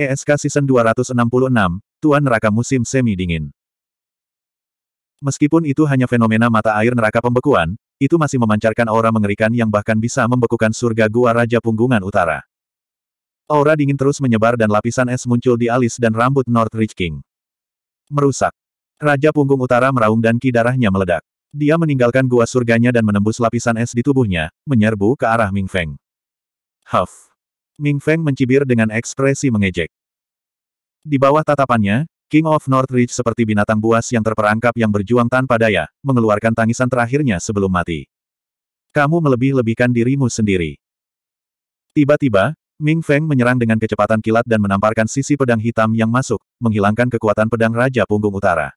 ESK Season 266, Tuan Neraka Musim Semi Dingin. Meskipun itu hanya fenomena mata air neraka pembekuan, itu masih memancarkan aura mengerikan yang bahkan bisa membekukan surga Gua Raja Punggungan Utara. Aura dingin terus menyebar dan lapisan es muncul di alis dan rambut Northridge King. Merusak. Raja Punggung Utara meraung dan ki darahnya meledak. Dia meninggalkan gua surganya dan menembus lapisan es di tubuhnya, menyerbu ke arah Ming Feng. Huff. Ming Feng mencibir dengan ekspresi mengejek. Di bawah tatapannya, King of Northridge seperti binatang buas yang terperangkap yang berjuang tanpa daya, mengeluarkan tangisan terakhirnya sebelum mati. Kamu melebih-lebihkan dirimu sendiri. Tiba-tiba, Ming Feng menyerang dengan kecepatan kilat dan menamparkan sisi pedang hitam yang masuk, menghilangkan kekuatan pedang Raja Punggung Utara.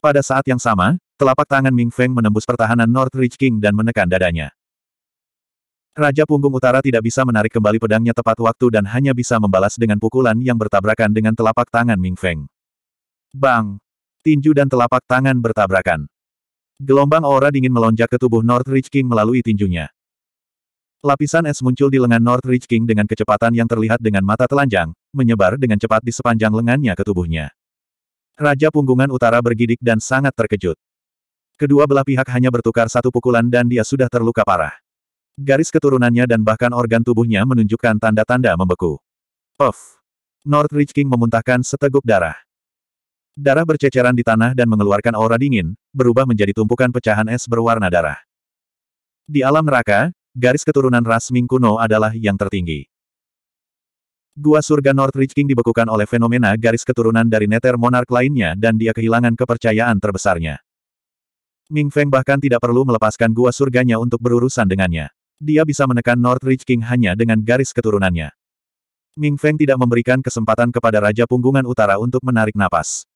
Pada saat yang sama, telapak tangan Ming Feng menembus pertahanan Northridge King dan menekan dadanya. Raja Punggung Utara tidak bisa menarik kembali pedangnya tepat waktu dan hanya bisa membalas dengan pukulan yang bertabrakan dengan telapak tangan Ming Feng. Bang! Tinju dan telapak tangan bertabrakan. Gelombang aura dingin melonjak ke tubuh Northridge King melalui tinjunya. Lapisan es muncul di lengan Northridge King dengan kecepatan yang terlihat dengan mata telanjang, menyebar dengan cepat di sepanjang lengannya ke tubuhnya. Raja Punggungan Utara bergidik dan sangat terkejut. Kedua belah pihak hanya bertukar satu pukulan dan dia sudah terluka parah. Garis keturunannya dan bahkan organ tubuhnya menunjukkan tanda-tanda membeku. Puff! Northridge King memuntahkan seteguk darah. Darah berceceran di tanah dan mengeluarkan aura dingin, berubah menjadi tumpukan pecahan es berwarna darah. Di alam neraka, garis keturunan ras Ming kuno adalah yang tertinggi. Gua surga Northridge King dibekukan oleh fenomena garis keturunan dari Nether Monarch lainnya dan dia kehilangan kepercayaan terbesarnya. Ming Feng bahkan tidak perlu melepaskan gua surganya untuk berurusan dengannya. Dia bisa menekan Northridge King hanya dengan garis keturunannya. Ming Feng tidak memberikan kesempatan kepada Raja Punggungan Utara untuk menarik napas.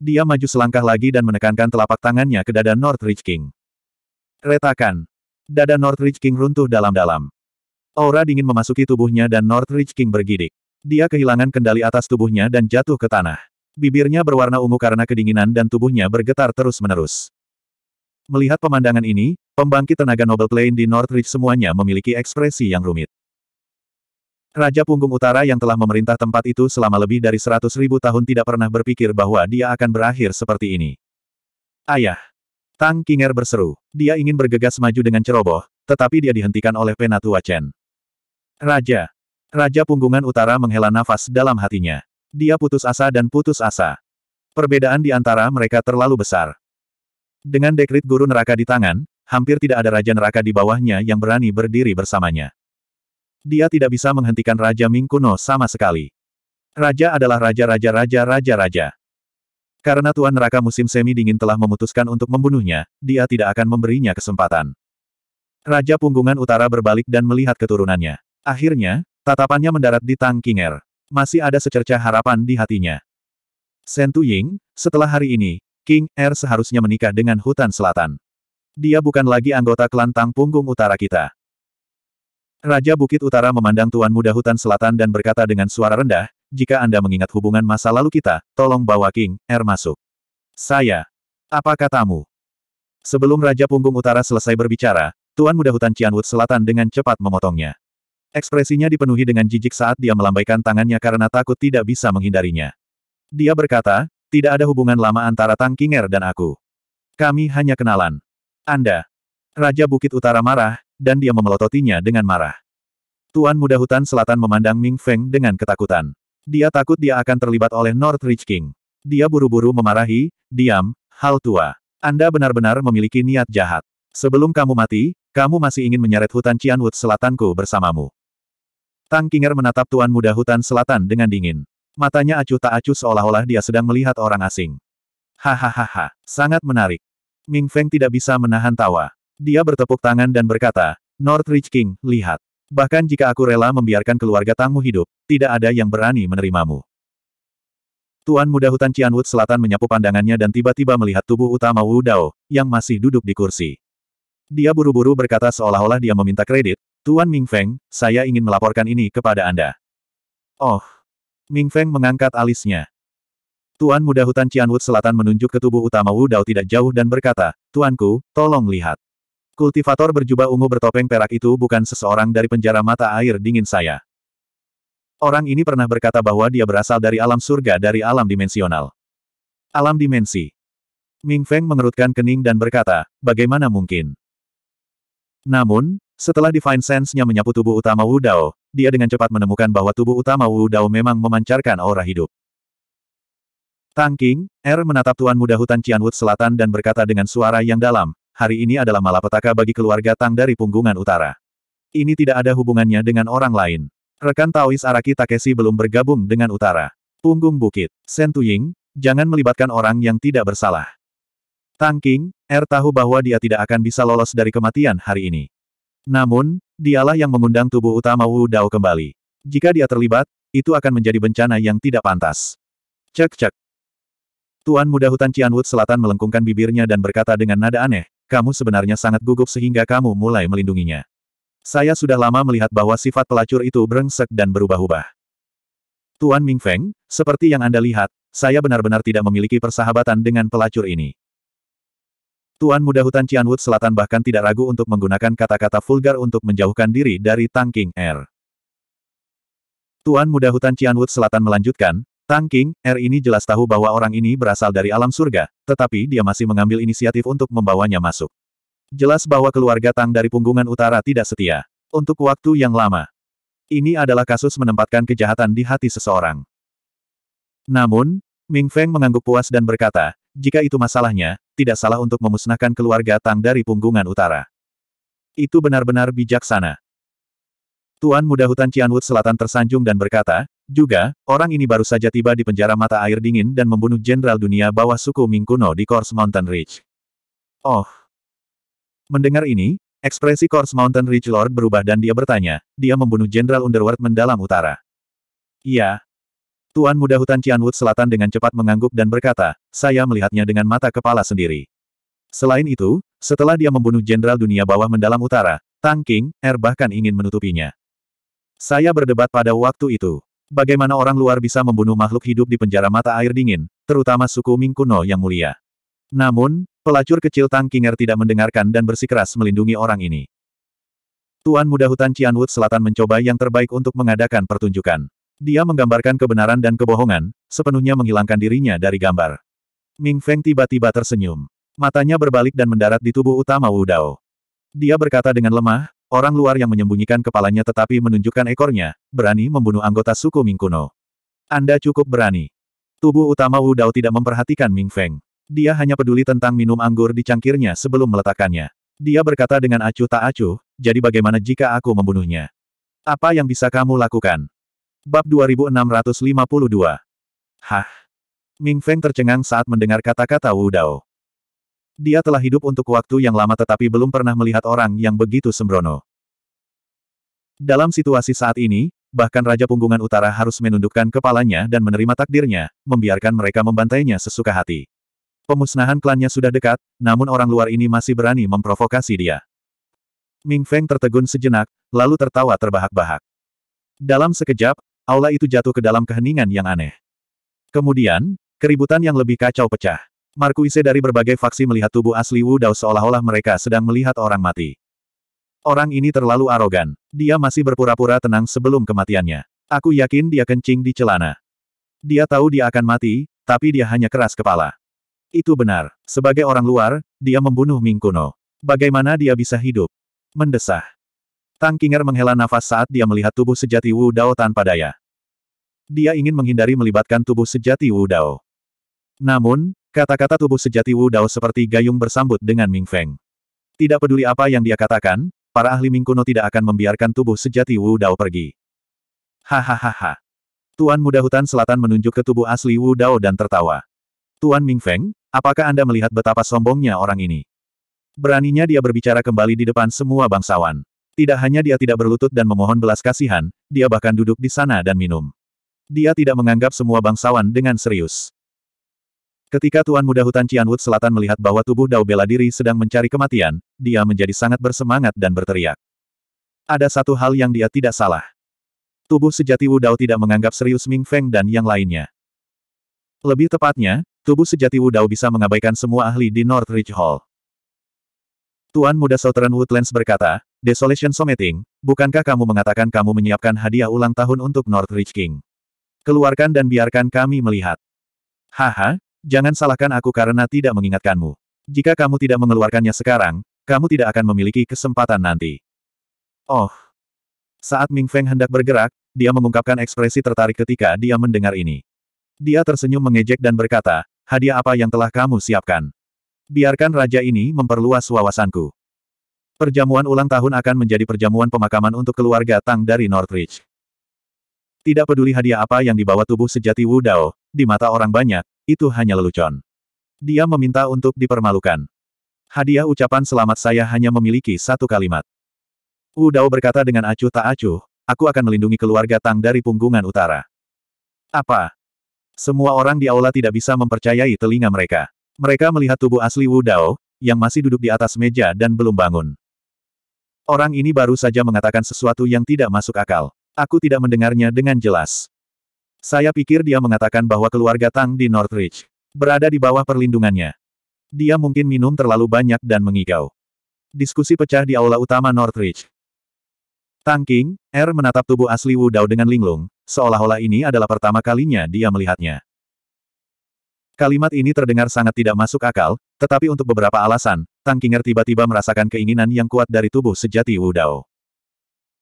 Dia maju selangkah lagi dan menekankan telapak tangannya ke dada Northridge King. Retakan. Dada Northridge King runtuh dalam-dalam. Aura dingin memasuki tubuhnya dan Northridge King bergidik. Dia kehilangan kendali atas tubuhnya dan jatuh ke tanah. Bibirnya berwarna ungu karena kedinginan dan tubuhnya bergetar terus-menerus. Melihat pemandangan ini, pembangkit tenaga Noble Plane di Northridge semuanya memiliki ekspresi yang rumit. Raja Punggung Utara yang telah memerintah tempat itu selama lebih dari seratus ribu tahun tidak pernah berpikir bahwa dia akan berakhir seperti ini. Ayah! Tang Kinger berseru. Dia ingin bergegas maju dengan ceroboh, tetapi dia dihentikan oleh Penatua Chen. Raja. Raja Punggungan Utara menghela nafas dalam hatinya. Dia putus asa dan putus asa. Perbedaan di antara mereka terlalu besar. Dengan dekrit guru neraka di tangan, hampir tidak ada Raja Neraka di bawahnya yang berani berdiri bersamanya. Dia tidak bisa menghentikan Raja Ming kuno sama sekali. Raja adalah raja-raja-raja-raja-raja. Karena Tuan Neraka musim semi dingin telah memutuskan untuk membunuhnya, dia tidak akan memberinya kesempatan. Raja Punggungan Utara berbalik dan melihat keturunannya. Akhirnya, tatapannya mendarat di Tang Kinger. Masih ada secercah harapan di hatinya. Sentu Ying, setelah hari ini, King Er seharusnya menikah dengan hutan selatan. Dia bukan lagi anggota klan Tang Punggung Utara kita. Raja Bukit Utara memandang Tuan Muda Hutan Selatan dan berkata dengan suara rendah, jika Anda mengingat hubungan masa lalu kita, tolong bawa King, Er masuk. Saya. Apa katamu? Sebelum Raja Punggung Utara selesai berbicara, Tuan Muda Hutan Cianwood Selatan dengan cepat memotongnya. Ekspresinya dipenuhi dengan jijik saat dia melambaikan tangannya karena takut tidak bisa menghindarinya. Dia berkata, tidak ada hubungan lama antara Tang Kinger dan aku. Kami hanya kenalan. Anda. Raja Bukit Utara marah, dan dia memelototinya dengan marah. Tuan Muda Hutan Selatan memandang Ming Feng dengan ketakutan. Dia takut dia akan terlibat oleh Northridge King. Dia buru-buru memarahi, diam, hal tua. Anda benar-benar memiliki niat jahat. Sebelum kamu mati, kamu masih ingin menyeret hutan Cianwood Selatanku bersamamu. Tang Kinger menatap Tuan Muda Hutan Selatan dengan dingin. Matanya acuh tak acuh seolah-olah dia sedang melihat orang asing. Hahaha, sangat menarik. Ming Feng tidak bisa menahan tawa. Dia bertepuk tangan dan berkata, Northridge King, lihat. Bahkan jika aku rela membiarkan keluarga Tangmu hidup, tidak ada yang berani menerimamu. Tuan Muda Hutan Cianwood Selatan menyapu pandangannya dan tiba-tiba melihat tubuh utama Wu Dao, yang masih duduk di kursi. Dia buru-buru berkata seolah-olah dia meminta kredit, Tuan Ming Feng, saya ingin melaporkan ini kepada Anda. Oh. Ming Feng mengangkat alisnya. Tuan Muda Hutan Cianwood Selatan menunjuk ke tubuh utama Wu Dao tidak jauh dan berkata, Tuanku, tolong lihat. Kultivator berjubah ungu bertopeng perak itu bukan seseorang dari penjara mata air dingin saya. Orang ini pernah berkata bahwa dia berasal dari alam surga dari alam dimensional. Alam dimensi. Ming Feng mengerutkan kening dan berkata, bagaimana mungkin? Namun, setelah Divine Sense-nya menyapu tubuh utama Wu Dao, dia dengan cepat menemukan bahwa tubuh utama Wu Dao memang memancarkan aura hidup. Tang King, Er menatap Tuan Muda Hutan Cianwood Selatan dan berkata dengan suara yang dalam, hari ini adalah malapetaka bagi keluarga Tang dari Punggungan Utara. Ini tidak ada hubungannya dengan orang lain. Rekan Taois Araki Takeshi belum bergabung dengan Utara. Punggung Bukit, Sentuying, jangan melibatkan orang yang tidak bersalah. Tang King, Er tahu bahwa dia tidak akan bisa lolos dari kematian hari ini. Namun, dialah yang mengundang tubuh utama Wu Dao kembali. Jika dia terlibat, itu akan menjadi bencana yang tidak pantas. Cek-cek. Tuan Muda Hutan Cianwood Selatan melengkungkan bibirnya dan berkata dengan nada aneh, kamu sebenarnya sangat gugup sehingga kamu mulai melindunginya. Saya sudah lama melihat bahwa sifat pelacur itu brengsek dan berubah-ubah. Tuan Ming Feng, seperti yang Anda lihat, saya benar-benar tidak memiliki persahabatan dengan pelacur ini. Tuan Muda Hutan Cianwood Selatan bahkan tidak ragu untuk menggunakan kata-kata vulgar untuk menjauhkan diri dari Tang King Air. Tuan Muda Hutan Cianwood Selatan melanjutkan, Tang King Air ini jelas tahu bahwa orang ini berasal dari alam surga, tetapi dia masih mengambil inisiatif untuk membawanya masuk. Jelas bahwa keluarga Tang dari punggungan utara tidak setia. Untuk waktu yang lama. Ini adalah kasus menempatkan kejahatan di hati seseorang. Namun, Ming Feng mengangguk puas dan berkata, jika itu masalahnya, tidak salah untuk memusnahkan keluarga Tang dari punggungan utara. Itu benar-benar bijaksana. Tuan Muda Hutan Cianwood Selatan tersanjung dan berkata, juga, orang ini baru saja tiba di penjara mata air dingin dan membunuh jenderal dunia bawah suku Ming kuno di Kors Mountain Ridge. Oh. Mendengar ini, ekspresi Kors Mountain Ridge Lord berubah dan dia bertanya, dia membunuh jenderal Underworld mendalam utara. Iya, Tuan Muda Hutan Cianwood Selatan dengan cepat mengangguk dan berkata, saya melihatnya dengan mata kepala sendiri. Selain itu, setelah dia membunuh Jenderal Dunia Bawah Mendalam Utara, Tang King, Er bahkan ingin menutupinya. Saya berdebat pada waktu itu. Bagaimana orang luar bisa membunuh makhluk hidup di penjara mata air dingin, terutama suku Ming kuno yang mulia. Namun, pelacur kecil Tang King Er tidak mendengarkan dan bersikeras melindungi orang ini. Tuan Muda Hutan Cianwood Selatan mencoba yang terbaik untuk mengadakan pertunjukan. Dia menggambarkan kebenaran dan kebohongan, sepenuhnya menghilangkan dirinya dari gambar. Ming Feng tiba-tiba tersenyum. Matanya berbalik dan mendarat di tubuh utama Wu Dao. Dia berkata dengan lemah, orang luar yang menyembunyikan kepalanya tetapi menunjukkan ekornya, berani membunuh anggota suku Ming kuno. Anda cukup berani. Tubuh utama Wu Dao tidak memperhatikan Ming Feng. Dia hanya peduli tentang minum anggur di cangkirnya sebelum meletakkannya. Dia berkata dengan acuh tak acuh, jadi bagaimana jika aku membunuhnya? Apa yang bisa kamu lakukan? Bab 2652. Hah? Ming Feng tercengang saat mendengar kata-kata Wu Dao. Dia telah hidup untuk waktu yang lama tetapi belum pernah melihat orang yang begitu sembrono. Dalam situasi saat ini, bahkan Raja Punggungan Utara harus menundukkan kepalanya dan menerima takdirnya, membiarkan mereka membantainya sesuka hati. Pemusnahan klannya sudah dekat, namun orang luar ini masih berani memprovokasi dia. Ming Feng tertegun sejenak, lalu tertawa terbahak-bahak. Dalam sekejap, aula itu jatuh ke dalam keheningan yang aneh. Kemudian, keributan yang lebih kacau pecah. Markuise dari berbagai faksi melihat tubuh asli Wu Dao seolah-olah mereka sedang melihat orang mati. Orang ini terlalu arogan. Dia masih berpura-pura tenang sebelum kematiannya. Aku yakin dia kencing di celana. Dia tahu dia akan mati, tapi dia hanya keras kepala. Itu benar. Sebagai orang luar, dia membunuh Ming Kuno. Bagaimana dia bisa hidup? Mendesah. Tang Kinger menghela nafas saat dia melihat tubuh sejati Wu Dao tanpa daya. Dia ingin menghindari melibatkan tubuh sejati Wu Dao. Namun, kata-kata tubuh sejati Wu Dao seperti gayung bersambut dengan Ming Feng. Tidak peduli apa yang dia katakan, para ahli Ming kuno tidak akan membiarkan tubuh sejati Wu Dao pergi. Hahaha. Tuan Muda Hutan Selatan menunjuk ke tubuh asli Wu Dao dan tertawa. Tuan Ming Feng, apakah Anda melihat betapa sombongnya orang ini? Beraninya dia berbicara kembali di depan semua bangsawan. Tidak hanya dia tidak berlutut dan memohon belas kasihan, dia bahkan duduk di sana dan minum. Dia tidak menganggap semua bangsawan dengan serius. Ketika Tuan Muda Hutan Cianwood Selatan melihat bahwa tubuh Dao bela diri sedang mencari kematian, dia menjadi sangat bersemangat dan berteriak. Ada satu hal yang dia tidak salah. Tubuh sejati Wu Dao tidak menganggap serius Ming Feng dan yang lainnya. Lebih tepatnya, tubuh sejati Wu Dao bisa mengabaikan semua ahli di North Ridge Hall. Tuan Muda Southern Woodlands berkata, Desolation Summiting, bukankah kamu mengatakan kamu menyiapkan hadiah ulang tahun untuk Northridge King? Keluarkan dan biarkan kami melihat. Haha, jangan salahkan aku karena tidak mengingatkanmu. Jika kamu tidak mengeluarkannya sekarang, kamu tidak akan memiliki kesempatan nanti. Oh. Saat Ming Feng hendak bergerak, dia mengungkapkan ekspresi tertarik ketika dia mendengar ini. Dia tersenyum mengejek dan berkata, hadiah apa yang telah kamu siapkan? Biarkan raja ini memperluas wawasanku. Perjamuan ulang tahun akan menjadi perjamuan pemakaman untuk keluarga Tang dari Northridge. Tidak peduli hadiah apa yang dibawa tubuh sejati Wu Dao, di mata orang banyak, itu hanya lelucon. Dia meminta untuk dipermalukan. Hadiah ucapan selamat saya hanya memiliki satu kalimat. Wu Dao berkata dengan acuh tak acuh, aku akan melindungi keluarga Tang dari punggungan utara. Apa? Semua orang di aula tidak bisa mempercayai telinga mereka. Mereka melihat tubuh asli Wu Dao, yang masih duduk di atas meja dan belum bangun. Orang ini baru saja mengatakan sesuatu yang tidak masuk akal. Aku tidak mendengarnya dengan jelas. Saya pikir dia mengatakan bahwa keluarga Tang di Northridge berada di bawah perlindungannya. Dia mungkin minum terlalu banyak dan mengigau. Diskusi pecah di aula utama Northridge. Tang King, Er menatap tubuh asli Wu Dao dengan linglung, seolah-olah ini adalah pertama kalinya dia melihatnya. Kalimat ini terdengar sangat tidak masuk akal, tetapi untuk beberapa alasan, Tang Kinger tiba-tiba merasakan keinginan yang kuat dari tubuh sejati Wu Dao.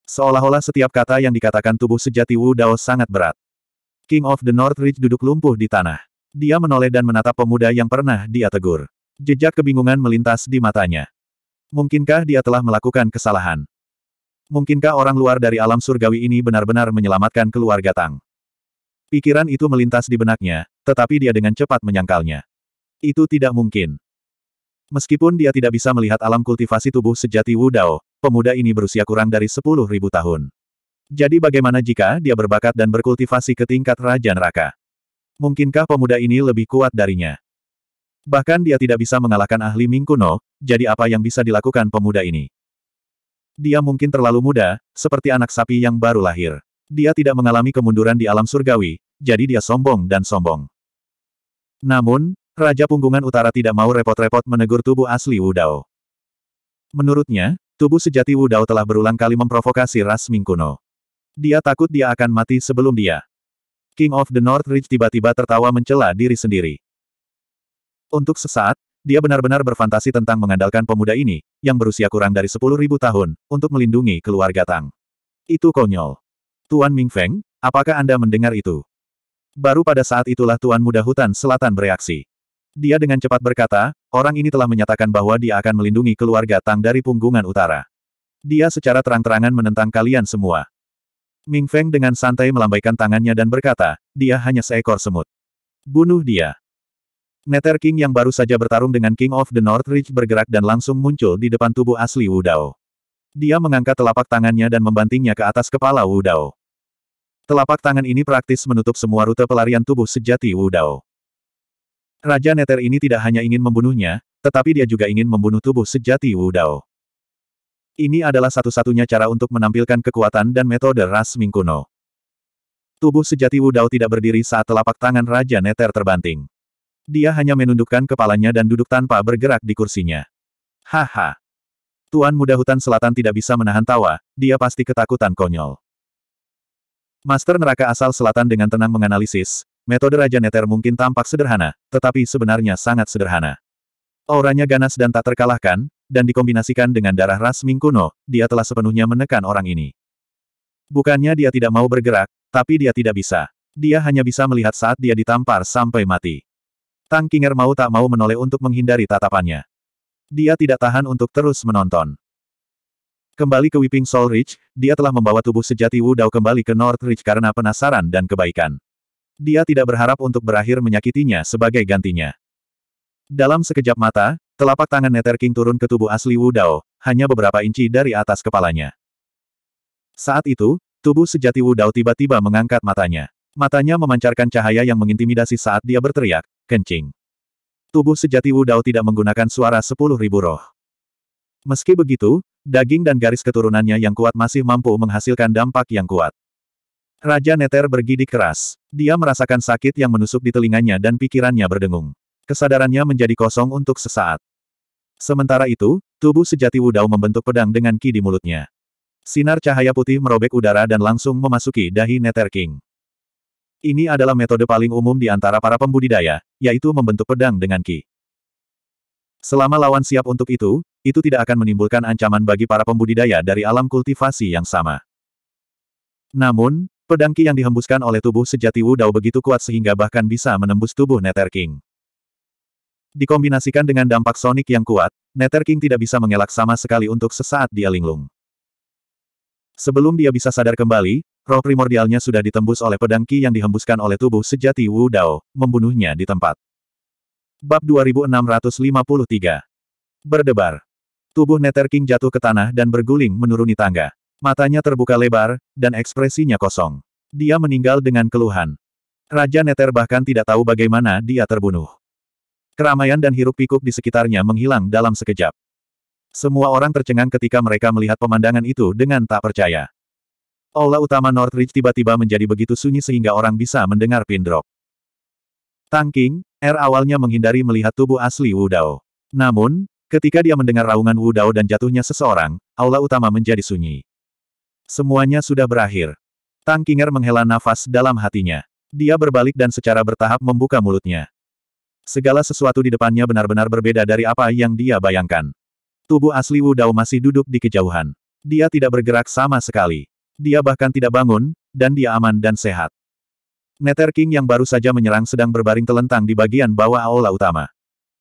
Seolah-olah setiap kata yang dikatakan tubuh sejati Wu Dao sangat berat. King of the North Ridge duduk lumpuh di tanah. Dia menoleh dan menatap pemuda yang pernah dia tegur. Jejak kebingungan melintas di matanya. Mungkinkah dia telah melakukan kesalahan? Mungkinkah orang luar dari alam surgawi ini benar-benar menyelamatkan keluarga Tang? Pikiran itu melintas di benaknya, tetapi dia dengan cepat menyangkalnya. Itu tidak mungkin. Meskipun dia tidak bisa melihat alam kultivasi tubuh sejati Wu Dao, pemuda ini berusia kurang dari 10.000 tahun. Jadi bagaimana jika dia berbakat dan berkultivasi ke tingkat Raja Neraka? Mungkinkah pemuda ini lebih kuat darinya? Bahkan dia tidak bisa mengalahkan ahli Ming kuno, jadi apa yang bisa dilakukan pemuda ini? Dia mungkin terlalu muda, seperti anak sapi yang baru lahir. Dia tidak mengalami kemunduran di alam surgawi, jadi dia sombong dan sombong. Namun, Raja Punggungan Utara tidak mau repot-repot menegur tubuh asli Wu Dao. Menurutnya, Tubuh sejati Wu Dao telah berulang kali memprovokasi ras Ming kuno. Dia takut dia akan mati sebelum dia. King of the North Ridge tiba-tiba tertawa mencela diri sendiri. Untuk sesaat, dia benar-benar berfantasi tentang mengandalkan pemuda ini, yang berusia kurang dari 10.000 tahun, untuk melindungi keluarga Tang. Itu konyol. Tuan Ming Feng, apakah Anda mendengar itu? Baru pada saat itulah Tuan Muda Hutan Selatan bereaksi. Dia dengan cepat berkata, orang ini telah menyatakan bahwa dia akan melindungi keluarga Tang dari punggungan utara. Dia secara terang-terangan menentang kalian semua. Ming Feng dengan santai melambaikan tangannya dan berkata, dia hanya seekor semut. Bunuh dia. Nether King yang baru saja bertarung dengan King of the North Ridge bergerak dan langsung muncul di depan tubuh asli Wu Dao. Dia mengangkat telapak tangannya dan membantingnya ke atas kepala Wu Dao. Telapak tangan ini praktis menutup semua rute pelarian tubuh sejati Wu Dao. Raja Neter ini tidak hanya ingin membunuhnya, tetapi dia juga ingin membunuh tubuh sejati Wu Dao. Ini adalah satu-satunya cara untuk menampilkan kekuatan dan metode ras Ming kuno. Tubuh sejati Wu Dao tidak berdiri saat telapak tangan Raja Neter terbanting. Dia hanya menundukkan kepalanya dan duduk tanpa bergerak di kursinya. Haha. Tuan Muda Hutan Selatan tidak bisa menahan tawa, dia pasti ketakutan konyol. Master neraka asal selatan dengan tenang menganalisis, Metode Raja Neter mungkin tampak sederhana, tetapi sebenarnya sangat sederhana. Auranya ganas dan tak terkalahkan, dan dikombinasikan dengan darah ras Ming kuno, dia telah sepenuhnya menekan orang ini. Bukannya dia tidak mau bergerak, tapi dia tidak bisa. Dia hanya bisa melihat saat dia ditampar sampai mati. Tang Kinger mau tak mau menoleh untuk menghindari tatapannya. Dia tidak tahan untuk terus menonton. Kembali ke Weeping Soul Ridge, dia telah membawa tubuh sejati Wu Dao kembali ke North Ridge karena penasaran dan kebaikan. Dia tidak berharap untuk berakhir menyakitinya sebagai gantinya. Dalam sekejap mata, telapak tangan Nether King turun ke tubuh asli Wu Dao, hanya beberapa inci dari atas kepalanya. Saat itu, tubuh sejati Wu Dao tiba-tiba mengangkat matanya. Matanya memancarkan cahaya yang mengintimidasi saat dia berteriak, kencing. Tubuh sejati Wu Dao tidak menggunakan suara sepuluh ribu roh. Meski begitu, daging dan garis keturunannya yang kuat masih mampu menghasilkan dampak yang kuat. Raja Neter bergidik keras. Dia merasakan sakit yang menusuk di telinganya dan pikirannya berdengung. Kesadarannya menjadi kosong untuk sesaat. Sementara itu, tubuh sejati Wudao membentuk pedang dengan ki di mulutnya. Sinar cahaya putih merobek udara dan langsung memasuki dahi Nether King. Ini adalah metode paling umum di antara para pembudidaya, yaitu membentuk pedang dengan ki. Selama lawan siap untuk itu, itu tidak akan menimbulkan ancaman bagi para pembudidaya dari alam kultivasi yang sama. Namun, pedang ki yang dihembuskan oleh tubuh sejati Wu Dao begitu kuat sehingga bahkan bisa menembus tubuh Nether King. Dikombinasikan dengan dampak sonik yang kuat, Nether King tidak bisa mengelak sama sekali untuk sesaat dia linglung. Sebelum dia bisa sadar kembali, roh primordialnya sudah ditembus oleh pedang ki yang dihembuskan oleh tubuh sejati Wu Dao, membunuhnya di tempat. Bab 2653. Berdebar. Tubuh Nether King jatuh ke tanah dan berguling menuruni tangga. Matanya terbuka lebar, dan ekspresinya kosong. Dia meninggal dengan keluhan. Raja Nether bahkan tidak tahu bagaimana dia terbunuh. Keramaian dan hiruk pikuk di sekitarnya menghilang dalam sekejap. Semua orang tercengang ketika mereka melihat pemandangan itu dengan tak percaya. Aula utama Northridge tiba-tiba menjadi begitu sunyi sehingga orang bisa mendengar pin drop. Tang King, Er awalnya menghindari melihat tubuh asli Wu Dao. Namun, ketika dia mendengar raungan Wu Dao dan jatuhnya seseorang, aula utama menjadi sunyi. Semuanya sudah berakhir. Tang Kinger menghela nafas dalam hatinya. Dia berbalik dan secara bertahap membuka mulutnya. Segala sesuatu di depannya benar-benar berbeda dari apa yang dia bayangkan. Tubuh asli Wu Dao masih duduk di kejauhan. Dia tidak bergerak sama sekali. Dia bahkan tidak bangun, dan dia aman dan sehat. Nether King yang baru saja menyerang sedang berbaring telentang di bagian bawah aula utama.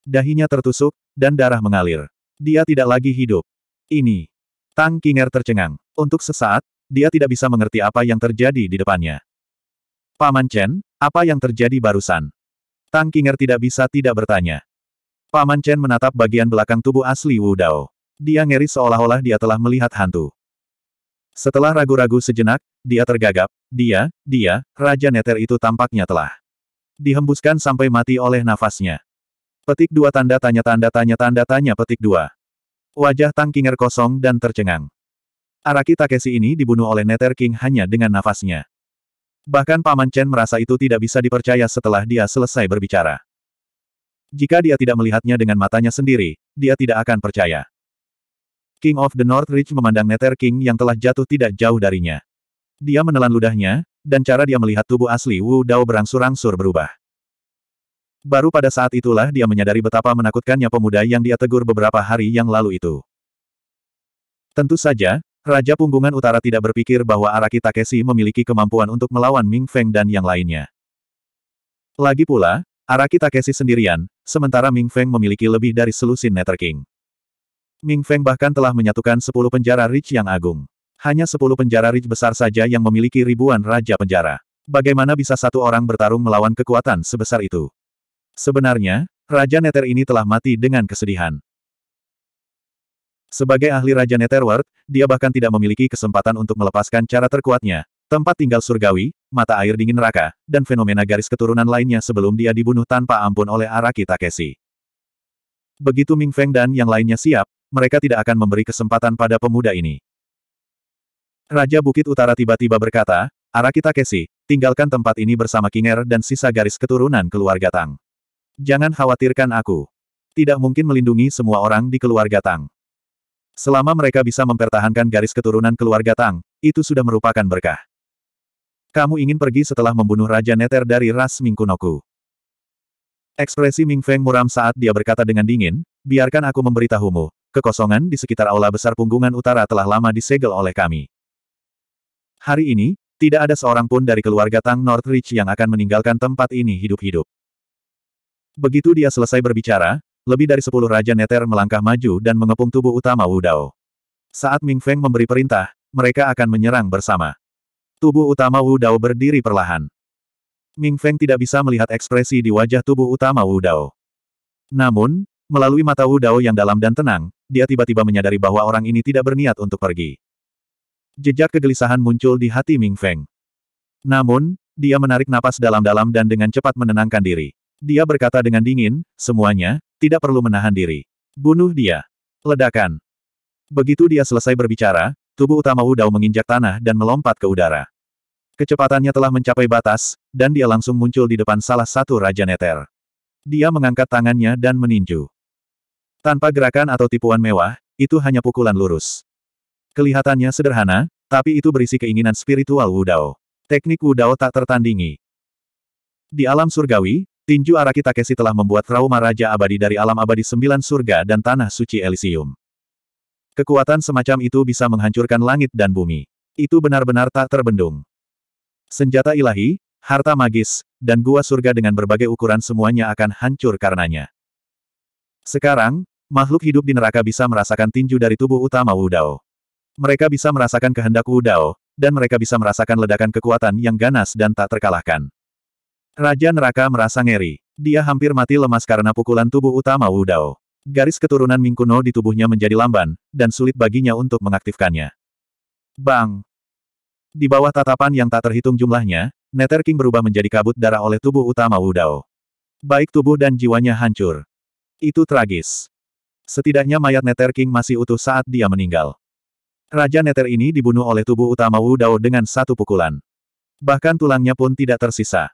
Dahinya tertusuk, dan darah mengalir. Dia tidak lagi hidup. Ini. Tang Kinger tercengang. Untuk sesaat, dia tidak bisa mengerti apa yang terjadi di depannya. Paman Chen, apa yang terjadi barusan? Tang Kinger tidak bisa tidak bertanya. Paman Chen menatap bagian belakang tubuh asli Wu Dao. Dia ngeri seolah-olah dia telah melihat hantu. Setelah ragu-ragu sejenak, dia tergagap. Dia, dia, Raja Neter itu tampaknya telah dihembuskan sampai mati oleh nafasnya. Petik dua tanda tanya tanda tanya tanda tanya petik dua. Wajah Tang Kinger kosong dan tercengang. Araki Takeshi ini dibunuh oleh Nether King hanya dengan nafasnya. Bahkan Paman Chen merasa itu tidak bisa dipercaya setelah dia selesai berbicara. Jika dia tidak melihatnya dengan matanya sendiri, dia tidak akan percaya. King of the North Ridge memandang Nether King yang telah jatuh tidak jauh darinya. Dia menelan ludahnya, dan cara dia melihat tubuh asli Wu Dao berangsur-angsur berubah. Baru pada saat itulah dia menyadari betapa menakutkannya pemuda yang dia tegur beberapa hari yang lalu itu. Tentu saja, Raja Punggungan Utara tidak berpikir bahwa Araki Takeshi memiliki kemampuan untuk melawan Ming Feng dan yang lainnya. Lagi pula, Araki Takeshi sendirian, sementara Ming Feng memiliki lebih dari selusin Nether King. Ming Feng bahkan telah menyatukan sepuluh penjara Rich yang agung. Hanya sepuluh penjara Rich besar saja yang memiliki ribuan raja penjara. Bagaimana bisa satu orang bertarung melawan kekuatan sebesar itu? Sebenarnya, Raja Nether ini telah mati dengan kesedihan. Sebagai ahli Raja Netherworld, dia bahkan tidak memiliki kesempatan untuk melepaskan cara terkuatnya, tempat tinggal surgawi, mata air dingin neraka, dan fenomena garis keturunan lainnya sebelum dia dibunuh tanpa ampun oleh Araki Takeshi. Begitu Ming Feng dan yang lainnya siap, mereka tidak akan memberi kesempatan pada pemuda ini. Raja Bukit Utara tiba-tiba berkata, Araki Takeshi, tinggalkan tempat ini bersama Kinger dan sisa garis keturunan keluarga Tang. Jangan khawatirkan aku. Tidak mungkin melindungi semua orang di keluarga Tang. Selama mereka bisa mempertahankan garis keturunan keluarga Tang, itu sudah merupakan berkah. Kamu ingin pergi setelah membunuh Raja Neter dari ras Mingkunoku. Ekspresi Ming Feng muram saat dia berkata dengan dingin, biarkan aku memberitahumu, kekosongan di sekitar aula besar punggungan utara telah lama disegel oleh kami. Hari ini, tidak ada seorang pun dari keluarga Tang Northridge yang akan meninggalkan tempat ini hidup-hidup. Begitu dia selesai berbicara, lebih dari sepuluh Raja Neter melangkah maju dan mengepung tubuh utama Wu Dao. Saat Ming Feng memberi perintah, mereka akan menyerang bersama. Tubuh utama Wu Dao berdiri perlahan. Ming Feng tidak bisa melihat ekspresi di wajah tubuh utama Wu Dao. Namun, melalui mata Wu Dao yang dalam dan tenang, dia tiba-tiba menyadari bahwa orang ini tidak berniat untuk pergi. Jejak kegelisahan muncul di hati Ming Feng. Namun, dia menarik napas dalam-dalam dan dengan cepat menenangkan diri. Dia berkata dengan dingin, semuanya, tidak perlu menahan diri. Bunuh dia. Ledakan. Begitu dia selesai berbicara, tubuh utama Wu Dao menginjak tanah dan melompat ke udara. Kecepatannya telah mencapai batas, dan dia langsung muncul di depan salah satu Raja Neter. Dia mengangkat tangannya dan meninju. Tanpa gerakan atau tipuan mewah, itu hanya pukulan lurus. Kelihatannya sederhana, tapi itu berisi keinginan spiritual Wudao. Teknik Wudao tak tertandingi. Di alam surgawi, tinju Araki Takeshi telah membuat trauma Raja Abadi dari alam abadi sembilan surga dan tanah suci Elysium. Kekuatan semacam itu bisa menghancurkan langit dan bumi. Itu benar-benar tak terbendung. Senjata ilahi, harta magis, dan gua surga dengan berbagai ukuran semuanya akan hancur karenanya. Sekarang, makhluk hidup di neraka bisa merasakan tinju dari tubuh utama Wudao. Mereka bisa merasakan kehendak Wudao, dan mereka bisa merasakan ledakan kekuatan yang ganas dan tak terkalahkan. Raja neraka merasa ngeri. Dia hampir mati lemas karena pukulan tubuh utama Wudao. Garis keturunan Mingkuno di tubuhnya menjadi lamban, dan sulit baginya untuk mengaktifkannya. Bang! Di bawah tatapan yang tak terhitung jumlahnya, Nether King berubah menjadi kabut darah oleh tubuh utama Wudao. Baik tubuh dan jiwanya hancur. Itu tragis. Setidaknya mayat Nether King masih utuh saat dia meninggal. Raja Nether ini dibunuh oleh tubuh utama Wudao dengan satu pukulan. Bahkan tulangnya pun tidak tersisa.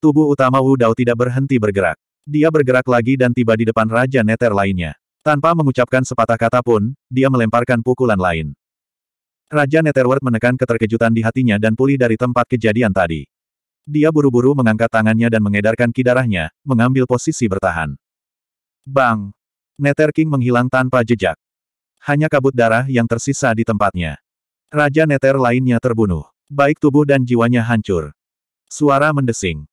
Tubuh utama Wudao tidak berhenti bergerak. Dia bergerak lagi dan tiba di depan Raja Neter lainnya. Tanpa mengucapkan sepatah kata pun, dia melemparkan pukulan lain. Raja Netherworld menekan keterkejutan di hatinya dan pulih dari tempat kejadian tadi. Dia buru-buru mengangkat tangannya dan mengedarkan kidarahnya, mengambil posisi bertahan. Bang! Nether King menghilang tanpa jejak. Hanya kabut darah yang tersisa di tempatnya. Raja Nether lainnya terbunuh. Baik tubuh dan jiwanya hancur. Suara mendesing.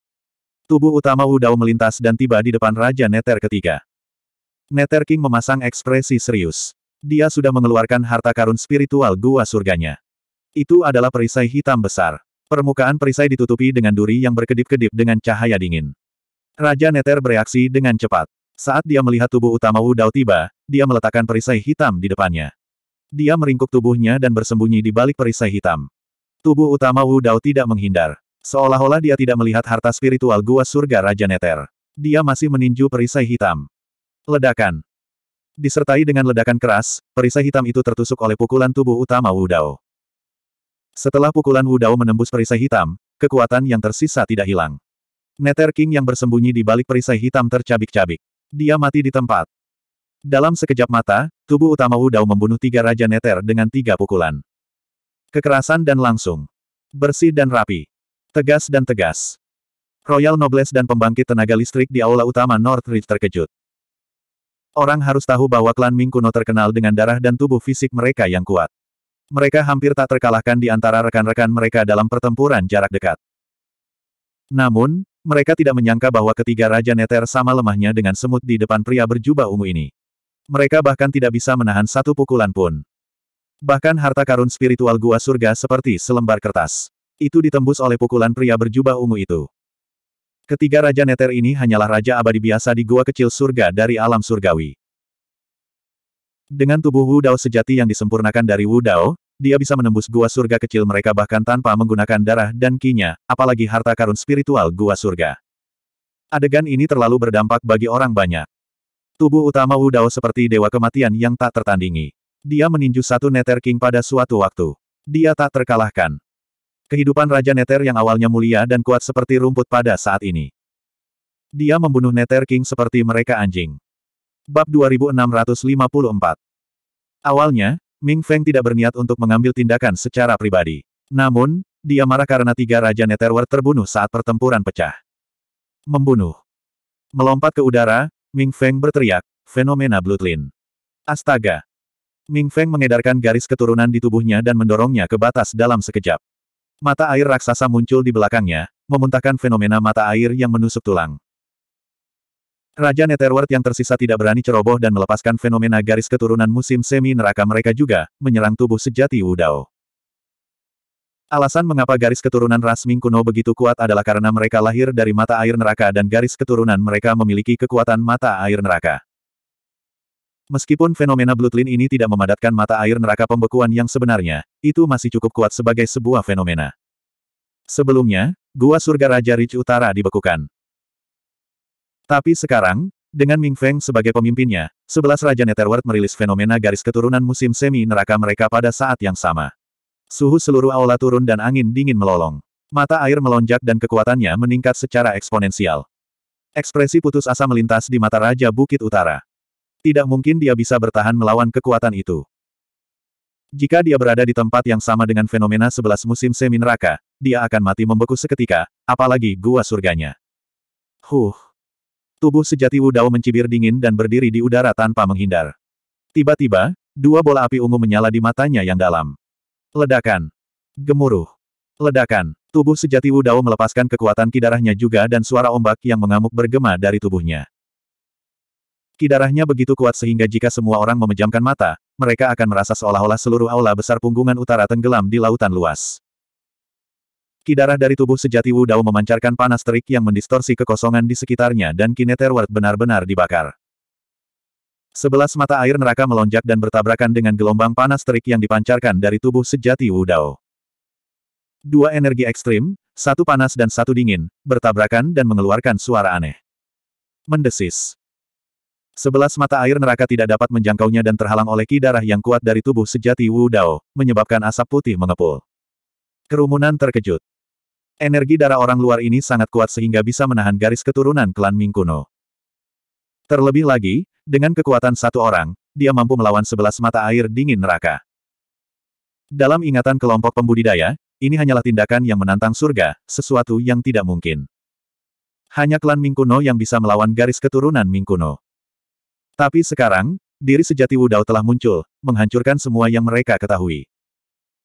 Tubuh utama Wudao melintas dan tiba di depan Raja Nether ketiga. Nether King memasang ekspresi serius. Dia sudah mengeluarkan harta karun spiritual gua surganya. Itu adalah perisai hitam besar. Permukaan perisai ditutupi dengan duri yang berkedip-kedip dengan cahaya dingin. Raja Nether bereaksi dengan cepat. Saat dia melihat tubuh utama Wudao tiba, dia meletakkan perisai hitam di depannya. Dia meringkuk tubuhnya dan bersembunyi di balik perisai hitam. Tubuh utama Wudao tidak menghindar. Seolah-olah dia tidak melihat harta spiritual gua surga Raja Neter. Dia masih meninju perisai hitam. Ledakan. Disertai dengan ledakan keras, perisai hitam itu tertusuk oleh pukulan tubuh utama Wudao. Setelah pukulan Wudao menembus perisai hitam, kekuatan yang tersisa tidak hilang. Nether King yang bersembunyi di balik perisai hitam tercabik-cabik. Dia mati di tempat. Dalam sekejap mata, tubuh utama Wudao membunuh tiga Raja Nether dengan tiga pukulan. Kekerasan dan langsung. Bersih dan rapi. Tegas dan tegas. Royal Nobles dan pembangkit tenaga listrik di aula utama Northridge terkejut. Orang harus tahu bahwa klan Ming kuno terkenal dengan darah dan tubuh fisik mereka yang kuat. Mereka hampir tak terkalahkan di antara rekan-rekan mereka dalam pertempuran jarak dekat. Namun, mereka tidak menyangka bahwa ketiga Raja Neter sama lemahnya dengan semut di depan pria berjubah ungu ini. Mereka bahkan tidak bisa menahan satu pukulan pun. Bahkan harta karun spiritual gua surga seperti selembar kertas. Itu ditembus oleh pukulan pria berjubah ungu itu. Ketiga Raja Neter ini hanyalah Raja Abadi biasa di gua kecil surga dari alam surgawi. Dengan tubuh Wu Dao sejati yang disempurnakan dari Wu Dao, dia bisa menembus gua surga kecil mereka bahkan tanpa menggunakan darah dan kinya, apalagi harta karun spiritual gua surga. Adegan ini terlalu berdampak bagi orang banyak. Tubuh utama Wu Dao seperti dewa kematian yang tak tertandingi. Dia meninju satu Nether King pada suatu waktu. Dia tak terkalahkan. Kehidupan Raja Nether yang awalnya mulia dan kuat seperti rumput pada saat ini. Dia membunuh Nether King seperti mereka anjing. Bab 2654 Awalnya, Ming Feng tidak berniat untuk mengambil tindakan secara pribadi. Namun, dia marah karena tiga Raja Netherworld terbunuh saat pertempuran pecah. Membunuh. Melompat ke udara, Ming Feng berteriak, fenomena Bloodline. Astaga! Ming Feng mengedarkan garis keturunan di tubuhnya dan mendorongnya ke batas dalam sekejap. Mata air raksasa muncul di belakangnya, memuntahkan fenomena mata air yang menusuk tulang. Raja Netherworld yang tersisa tidak berani ceroboh dan melepaskan fenomena garis keturunan musim semi neraka mereka juga, menyerang tubuh sejati Wudao. Alasan mengapa garis keturunan ras Ming kuno begitu kuat adalah karena mereka lahir dari mata air neraka dan garis keturunan mereka memiliki kekuatan mata air neraka. Meskipun fenomena Bloodline ini tidak memadatkan mata air neraka pembekuan yang sebenarnya, itu masih cukup kuat sebagai sebuah fenomena. Sebelumnya, Gua Surga Raja Rich Utara dibekukan. Tapi sekarang, dengan Ming Feng sebagai pemimpinnya, sebelas Raja Netherworld merilis fenomena garis keturunan musim semi neraka mereka pada saat yang sama. Suhu seluruh aula turun dan angin dingin melolong. Mata air melonjak dan kekuatannya meningkat secara eksponensial. Ekspresi putus asa melintas di mata Raja Bukit Utara. Tidak mungkin dia bisa bertahan melawan kekuatan itu. Jika dia berada di tempat yang sama dengan fenomena sebelas musim semi neraka, dia akan mati membeku seketika, apalagi gua surganya. Huh. Tubuh sejati Wu Dao mencibir dingin dan berdiri di udara tanpa menghindar. Tiba-tiba, dua bola api ungu menyala di matanya yang dalam. Ledakan. Gemuruh. Ledakan. Tubuh sejati Wu Dao melepaskan kekuatan kidarahnya juga dan suara ombak yang mengamuk bergema dari tubuhnya. Kidarahnya begitu kuat sehingga jika semua orang memejamkan mata, mereka akan merasa seolah-olah seluruh aula besar punggungan utara tenggelam di lautan luas. Kidarah dari tubuh sejati Wu Dao memancarkan panas terik yang mendistorsi kekosongan di sekitarnya dan Kineterward benar-benar dibakar. Sebelas mata air neraka melonjak dan bertabrakan dengan gelombang panas terik yang dipancarkan dari tubuh sejati Wu Dao. Dua energi ekstrim, satu panas dan satu dingin, bertabrakan dan mengeluarkan suara aneh. Mendesis. Sebelas mata air neraka tidak dapat menjangkaunya dan terhalang oleh ki darah yang kuat dari tubuh sejati Wu Dao, menyebabkan asap putih mengepul. Kerumunan terkejut. Energi darah orang luar ini sangat kuat sehingga bisa menahan garis keturunan klan Ming kuno. Terlebih lagi, dengan kekuatan satu orang, dia mampu melawan sebelas mata air dingin neraka. Dalam ingatan kelompok pembudidaya, ini hanyalah tindakan yang menantang surga, sesuatu yang tidak mungkin. Hanya klan Ming kuno yang bisa melawan garis keturunan Ming kuno. Tapi sekarang, diri sejati Wu Dao telah muncul, menghancurkan semua yang mereka ketahui.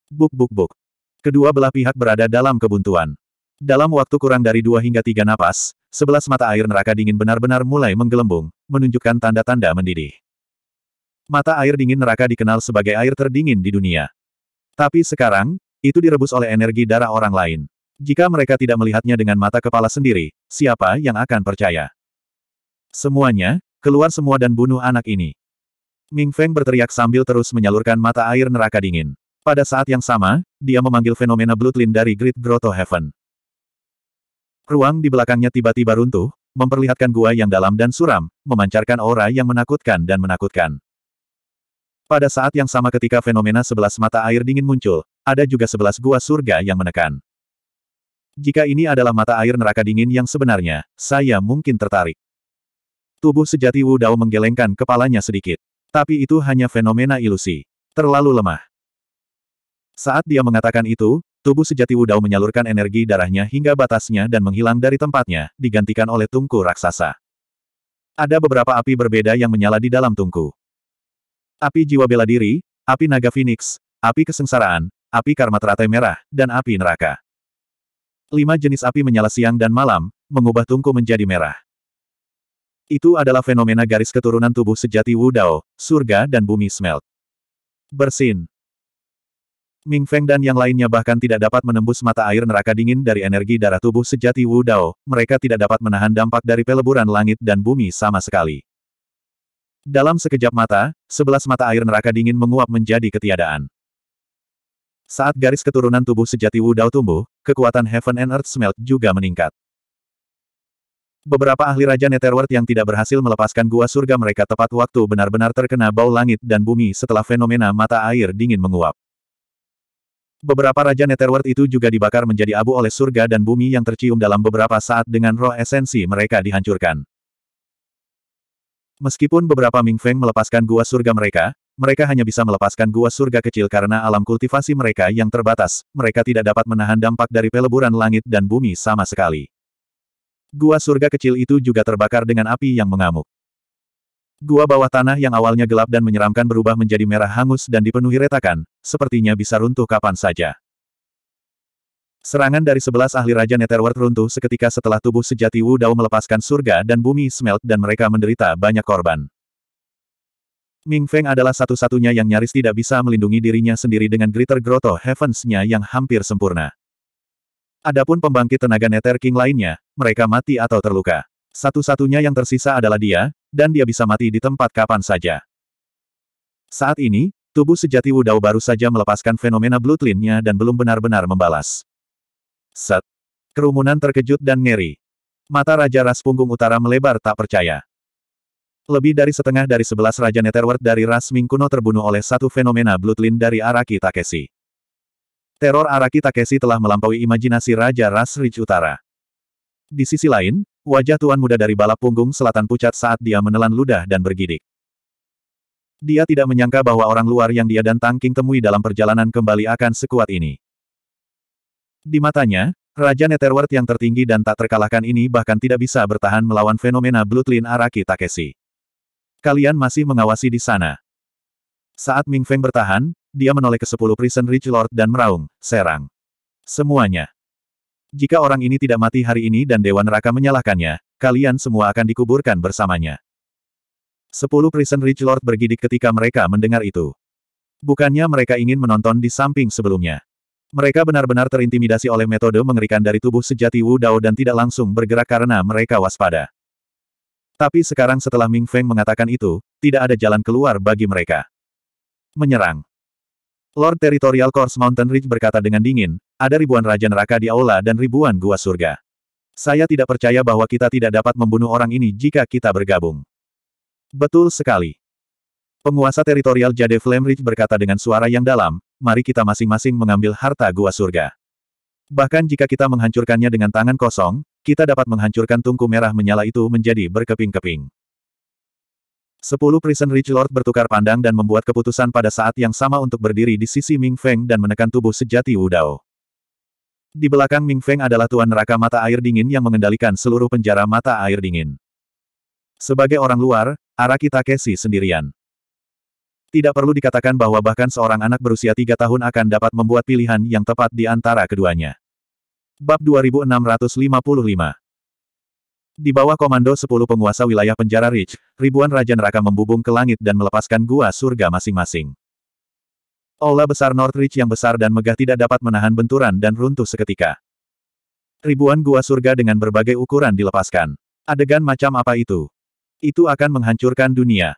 Buk buk buk. Kedua belah pihak berada dalam kebuntuan. Dalam waktu kurang dari dua hingga tiga napas, sebelas mata air neraka dingin benar-benar mulai menggelembung, menunjukkan tanda-tanda mendidih. Mata air dingin neraka dikenal sebagai air terdingin di dunia. Tapi sekarang, itu direbus oleh energi darah orang lain. Jika mereka tidak melihatnya dengan mata kepala sendiri, siapa yang akan percaya? Semuanya, Keluar semua dan bunuh anak ini. Ming Feng berteriak sambil terus menyalurkan mata air neraka dingin. Pada saat yang sama, dia memanggil fenomena Bloodline dari Great Grotto Heaven. Ruang di belakangnya tiba-tiba runtuh, memperlihatkan gua yang dalam dan suram, memancarkan aura yang menakutkan dan menakutkan. Pada saat yang sama ketika fenomena sebelas mata air dingin muncul, ada juga sebelas gua surga yang menekan. Jika ini adalah mata air neraka dingin yang sebenarnya, saya mungkin tertarik. Tubuh sejati Wu Dao menggelengkan kepalanya sedikit. Tapi itu hanya fenomena ilusi. Terlalu lemah. Saat dia mengatakan itu, tubuh sejati Wu Dao menyalurkan energi darahnya hingga batasnya dan menghilang dari tempatnya, digantikan oleh tungku raksasa. Ada beberapa api berbeda yang menyala di dalam tungku. Api jiwa bela diri, api naga phoenix, api kesengsaraan, api karma teratai merah, dan api neraka. Lima jenis api menyala siang dan malam, mengubah tungku menjadi merah. Itu adalah fenomena garis keturunan tubuh sejati Wu Dao, surga dan bumi smelt. Bersin. Ming Feng dan yang lainnya bahkan tidak dapat menembus mata air neraka dingin dari energi darah tubuh sejati Wu Dao, mereka tidak dapat menahan dampak dari peleburan langit dan bumi sama sekali. Dalam sekejap mata, sebelas mata air neraka dingin menguap menjadi ketiadaan. Saat garis keturunan tubuh sejati Wu Dao tumbuh, kekuatan Heaven and Earth Smelt juga meningkat. Beberapa ahli Raja Netherworld yang tidak berhasil melepaskan gua surga mereka tepat waktu benar-benar terkena bau langit dan bumi setelah fenomena mata air dingin menguap. Beberapa Raja Netherworld itu juga dibakar menjadi abu oleh surga dan bumi yang tercium dalam beberapa saat dengan roh esensi mereka dihancurkan. Meskipun beberapa Ming Feng melepaskan gua surga mereka, mereka hanya bisa melepaskan gua surga kecil karena alam kultivasi mereka yang terbatas, mereka tidak dapat menahan dampak dari peleburan langit dan bumi sama sekali. Gua surga kecil itu juga terbakar dengan api yang mengamuk. Gua bawah tanah yang awalnya gelap dan menyeramkan berubah menjadi merah hangus dan dipenuhi retakan, sepertinya bisa runtuh kapan saja. Serangan dari sebelas ahli Raja Netherworld runtuh seketika setelah tubuh sejati Wu Dao melepaskan surga dan bumi smelt dan mereka menderita banyak korban. Ming Feng adalah satu-satunya yang nyaris tidak bisa melindungi dirinya sendiri dengan Greater Grotto Heavens-nya yang hampir sempurna. Adapun pembangkit tenaga Nether King lainnya, mereka mati atau terluka. Satu-satunya yang tersisa adalah dia, dan dia bisa mati di tempat kapan saja. Saat ini, tubuh sejati Wu Dao baru saja melepaskan fenomena Bloodline-nya dan belum benar-benar membalas. Set. Kerumunan terkejut dan ngeri. Mata Raja Ras Punggung Utara melebar tak percaya. Lebih dari setengah dari sebelas Raja Netherworld dari ras Ming kuno terbunuh oleh satu fenomena Bloodline dari Araki Takeshi. Teror Araki Takeshi telah melampaui imajinasi Raja Ras Ridge Utara. Di sisi lain, wajah tuan muda dari balap punggung selatan pucat saat dia menelan ludah dan bergidik. Dia tidak menyangka bahwa orang luar yang dia dan Tang King temui dalam perjalanan kembali akan sekuat ini. Di matanya, Raja Netherworld yang tertinggi dan tak terkalahkan ini bahkan tidak bisa bertahan melawan fenomena Bloodline Araki Takeshi. Kalian masih mengawasi di sana. Saat Ming Feng bertahan, dia menoleh ke sepuluh Prison Rich Lord dan meraung, serang. Semuanya. Jika orang ini tidak mati hari ini dan Dewa Neraka menyalahkannya, kalian semua akan dikuburkan bersamanya. Sepuluh Prison Rich Lord bergidik ketika mereka mendengar itu. Bukannya mereka ingin menonton di samping sebelumnya. Mereka benar-benar terintimidasi oleh metode mengerikan dari tubuh sejati Wu Dao dan tidak langsung bergerak karena mereka waspada. Tapi sekarang setelah Ming Feng mengatakan itu, tidak ada jalan keluar bagi mereka. Menyerang. Lord Territorial Course Mountain Ridge berkata dengan dingin, ada ribuan Raja Neraka di Aula dan ribuan gua surga. Saya tidak percaya bahwa kita tidak dapat membunuh orang ini jika kita bergabung. Betul sekali. Penguasa teritorial Jade Flame Ridge berkata dengan suara yang dalam, mari kita masing-masing mengambil harta gua surga. Bahkan jika kita menghancurkannya dengan tangan kosong, kita dapat menghancurkan tungku merah menyala itu menjadi berkeping-keping. Sepuluh Prison Ridge Lord bertukar pandang dan membuat keputusan pada saat yang sama untuk berdiri di sisi Ming Feng dan menekan tubuh sejati Wu Dao. Di belakang Ming Feng adalah Tuan Neraka Mata Air Dingin yang mengendalikan seluruh penjara mata air dingin. Sebagai orang luar, Araki Takeshi sendirian. Tidak perlu dikatakan bahwa bahkan seorang anak berusia tiga tahun akan dapat membuat pilihan yang tepat di antara keduanya. Bab 2655 Di bawah komando 10 penguasa wilayah penjara Rich, ribuan Raja Neraka membubung ke langit dan melepaskan gua surga masing-masing. Aula besar Northridge yang besar dan megah tidak dapat menahan benturan dan runtuh seketika. Ribuan gua surga dengan berbagai ukuran dilepaskan. Adegan macam apa itu? Itu akan menghancurkan dunia.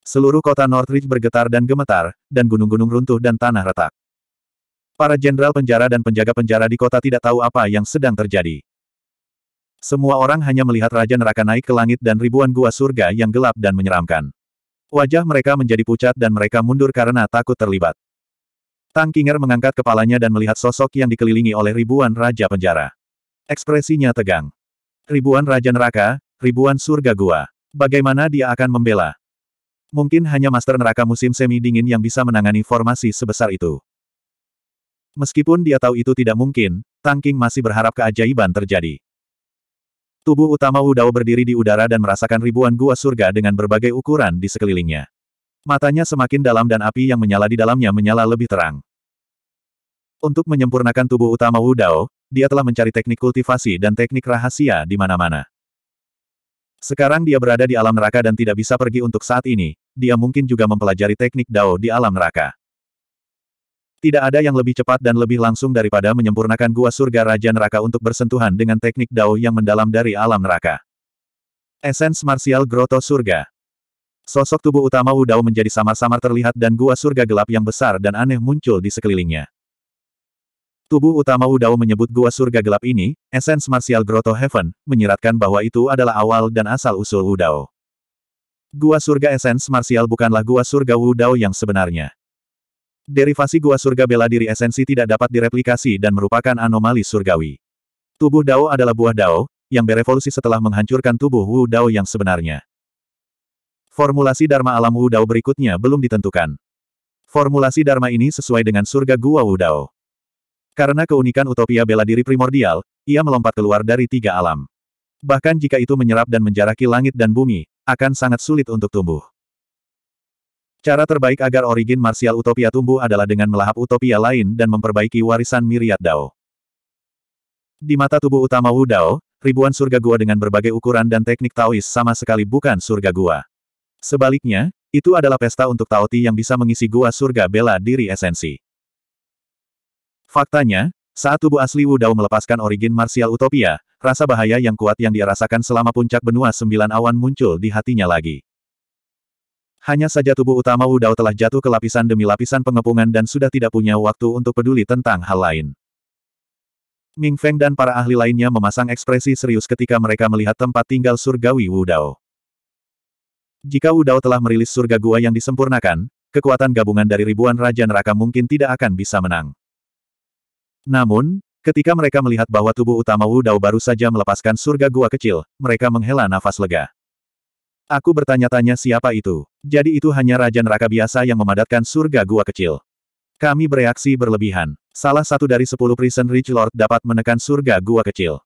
Seluruh kota Northridge bergetar dan gemetar, dan gunung-gunung runtuh dan tanah retak. Para jenderal penjara dan penjaga penjara di kota tidak tahu apa yang sedang terjadi. Semua orang hanya melihat Raja Neraka naik ke langit dan ribuan gua surga yang gelap dan menyeramkan. Wajah mereka menjadi pucat dan mereka mundur karena takut terlibat. Tang Kinger mengangkat kepalanya dan melihat sosok yang dikelilingi oleh ribuan Raja Penjara. Ekspresinya tegang. Ribuan Raja Neraka, ribuan surga gua. Bagaimana dia akan membela? Mungkin hanya Master Neraka musim semi dingin yang bisa menangani formasi sebesar itu. Meskipun dia tahu itu tidak mungkin, Tang King masih berharap keajaiban terjadi. Tubuh utama Wu Dao berdiri di udara dan merasakan ribuan gua surga dengan berbagai ukuran di sekelilingnya. Matanya semakin dalam dan api yang menyala di dalamnya menyala lebih terang. Untuk menyempurnakan tubuh utama Wu Dao, dia telah mencari teknik kultivasi dan teknik rahasia di mana-mana. Sekarang dia berada di alam neraka dan tidak bisa pergi untuk saat ini, dia mungkin juga mempelajari teknik Dao di alam neraka. Tidak ada yang lebih cepat dan lebih langsung daripada menyempurnakan gua surga Raja Neraka untuk bersentuhan dengan teknik Dao yang mendalam dari alam neraka. Esens Martial Grotto Surga Sosok tubuh utama Wu Dao menjadi samar-samar terlihat dan gua surga gelap yang besar dan aneh muncul di sekelilingnya. Tubuh utama Wu Dao menyebut gua surga gelap ini, Essence Martial Grotto Heaven, menyiratkan bahwa itu adalah awal dan asal-usul Wu Dao. Gua surga Essence Martial bukanlah gua surga Wu Dao yang sebenarnya. Derivasi gua surga bela diri esensi tidak dapat direplikasi dan merupakan anomali surgawi. Tubuh Dao adalah buah Dao, yang berevolusi setelah menghancurkan tubuh Wu Dao yang sebenarnya. Formulasi Dharma alam Wu Dao berikutnya belum ditentukan. Formulasi Dharma ini sesuai dengan surga gua Wu Dao. Karena keunikan utopia bela diri primordial, ia melompat keluar dari tiga alam. Bahkan jika itu menyerap dan menjaraki langit dan bumi, akan sangat sulit untuk tumbuh. Cara terbaik agar origin martial utopia tumbuh adalah dengan melahap utopia lain dan memperbaiki warisan Myriad Dao. Di mata tubuh utama Wu Dao, ribuan surga gua dengan berbagai ukuran dan teknik Taois sama sekali bukan surga gua. Sebaliknya, itu adalah pesta untuk Taoti yang bisa mengisi gua surga bela diri esensi. Faktanya, saat tubuh asli Wu Dao melepaskan origin martial utopia, rasa bahaya yang kuat yang dia rasakan selama puncak benua sembilan awan muncul di hatinya lagi. Hanya saja tubuh utama Wu Dao telah jatuh ke lapisan demi lapisan pengepungan dan sudah tidak punya waktu untuk peduli tentang hal lain. Ming Feng dan para ahli lainnya memasang ekspresi serius ketika mereka melihat tempat tinggal surgawi Wu Dao. Jika Wu Dao telah merilis surga gua yang disempurnakan, kekuatan gabungan dari ribuan Raja Neraka mungkin tidak akan bisa menang. Namun, ketika mereka melihat bahwa tubuh utama Wu Dao baru saja melepaskan surga gua kecil, mereka menghela nafas lega. Aku bertanya-tanya siapa itu. Jadi itu hanya Raja Neraka biasa yang memadatkan surga gua kecil. Kami bereaksi berlebihan. Salah satu dari sepuluh Prison Rich Lord dapat menekan surga gua kecil.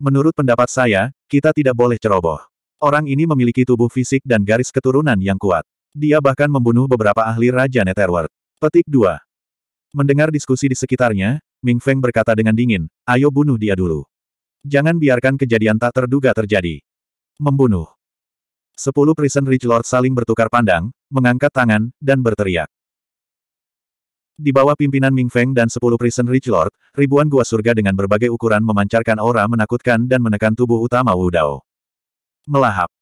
Menurut pendapat saya, kita tidak boleh ceroboh. Orang ini memiliki tubuh fisik dan garis keturunan yang kuat. Dia bahkan membunuh beberapa ahli Raja Netherworld. Petik 2. Mendengar diskusi di sekitarnya, Ming Feng berkata dengan dingin, ayo bunuh dia dulu. Jangan biarkan kejadian tak terduga terjadi. Membunuh. Sepuluh Prison Rich Lord saling bertukar pandang, mengangkat tangan, dan berteriak. Di bawah pimpinan Ming Feng dan sepuluh Prison Rich Lord, ribuan gua surga dengan berbagai ukuran memancarkan aura menakutkan dan menekan tubuh utama Wu Dao. Melahap.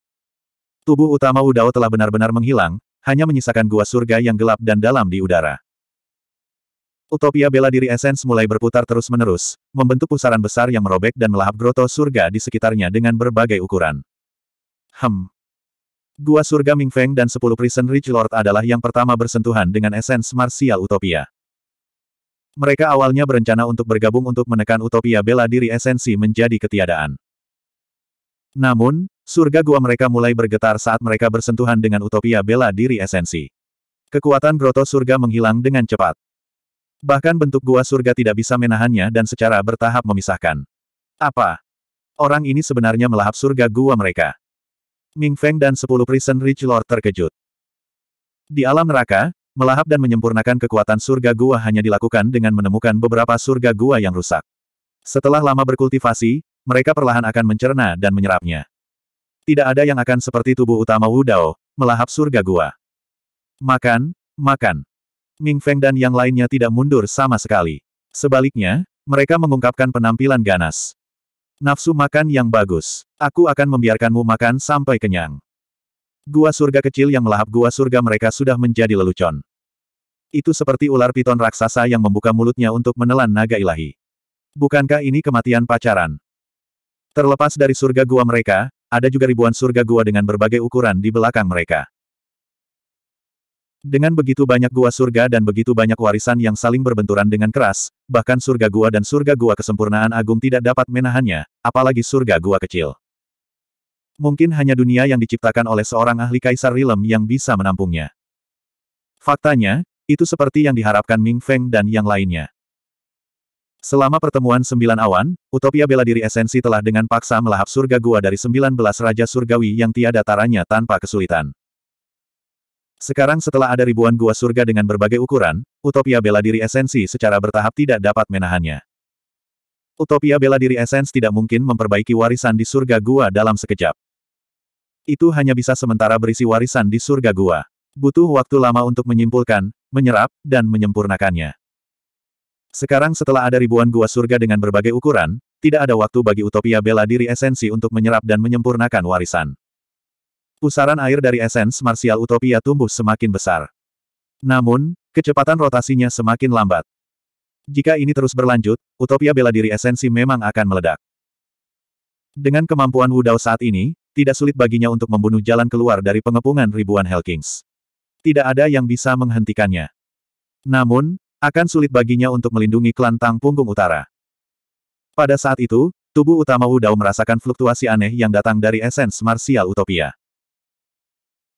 Tubuh utama Wu Dao telah benar-benar menghilang, hanya menyisakan gua surga yang gelap dan dalam di udara. Utopia bela diri Essence mulai berputar terus-menerus, membentuk pusaran besar yang merobek dan melahap groto surga di sekitarnya dengan berbagai ukuran. Hem. Gua surga Ming Feng dan sepuluh Prison Rich Lord adalah yang pertama bersentuhan dengan esens marsial Utopia. Mereka awalnya berencana untuk bergabung untuk menekan Utopia bela diri esensi menjadi ketiadaan. Namun, surga gua mereka mulai bergetar saat mereka bersentuhan dengan Utopia bela diri esensi. Kekuatan groto surga menghilang dengan cepat. Bahkan bentuk gua surga tidak bisa menahannya dan secara bertahap memisahkan. Apa? Orang ini sebenarnya melahap surga gua mereka. Ming Feng dan sepuluh Prison Rich Lord terkejut. Di alam neraka, melahap dan menyempurnakan kekuatan surga gua hanya dilakukan dengan menemukan beberapa surga gua yang rusak. Setelah lama berkultivasi, mereka perlahan akan mencerna dan menyerapnya. Tidak ada yang akan seperti tubuh utama Wu Dao, melahap surga gua. Makan, makan. Ming Feng dan yang lainnya tidak mundur sama sekali. Sebaliknya, mereka mengungkapkan penampilan ganas. Nafsu makan yang bagus. Aku akan membiarkanmu makan sampai kenyang. Gua surga kecil yang melahap gua surga mereka sudah menjadi lelucon. Itu seperti ular piton raksasa yang membuka mulutnya untuk menelan naga ilahi. Bukankah ini kematian pacaran? Terlepas dari surga gua mereka, ada juga ribuan surga gua dengan berbagai ukuran di belakang mereka. Dengan begitu banyak gua surga dan begitu banyak warisan yang saling berbenturan dengan keras, bahkan surga gua dan surga gua kesempurnaan agung tidak dapat menahannya, apalagi surga gua kecil. Mungkin hanya dunia yang diciptakan oleh seorang ahli kaisar Rilem yang bisa menampungnya. Faktanya, itu seperti yang diharapkan Ming Feng dan yang lainnya. Selama pertemuan sembilan awan, Utopia bela diri esensi telah dengan paksa melahap surga gua dari sembilan belas Raja Surgawi yang tiada taranya tanpa kesulitan. Sekarang setelah ada ribuan gua surga dengan berbagai ukuran, utopia bela diri esensi secara bertahap tidak dapat menahannya. Utopia bela diri esens tidak mungkin memperbaiki warisan di surga gua dalam sekejap. Itu hanya bisa sementara berisi warisan di surga gua. Butuh waktu lama untuk menyimpulkan, menyerap, dan menyempurnakannya. Sekarang setelah ada ribuan gua surga dengan berbagai ukuran, tidak ada waktu bagi utopia bela diri esensi untuk menyerap dan menyempurnakan warisan. Pusaran air dari esens marsial utopia tumbuh semakin besar. Namun, kecepatan rotasinya semakin lambat. Jika ini terus berlanjut, utopia bela diri esensi memang akan meledak. Dengan kemampuan Wudao saat ini, tidak sulit baginya untuk membunuh jalan keluar dari pengepungan ribuan Hellkings. Tidak ada yang bisa menghentikannya. Namun, akan sulit baginya untuk melindungi klan Tang Punggung Utara. Pada saat itu, tubuh utama Wudao merasakan fluktuasi aneh yang datang dari esens marsial utopia.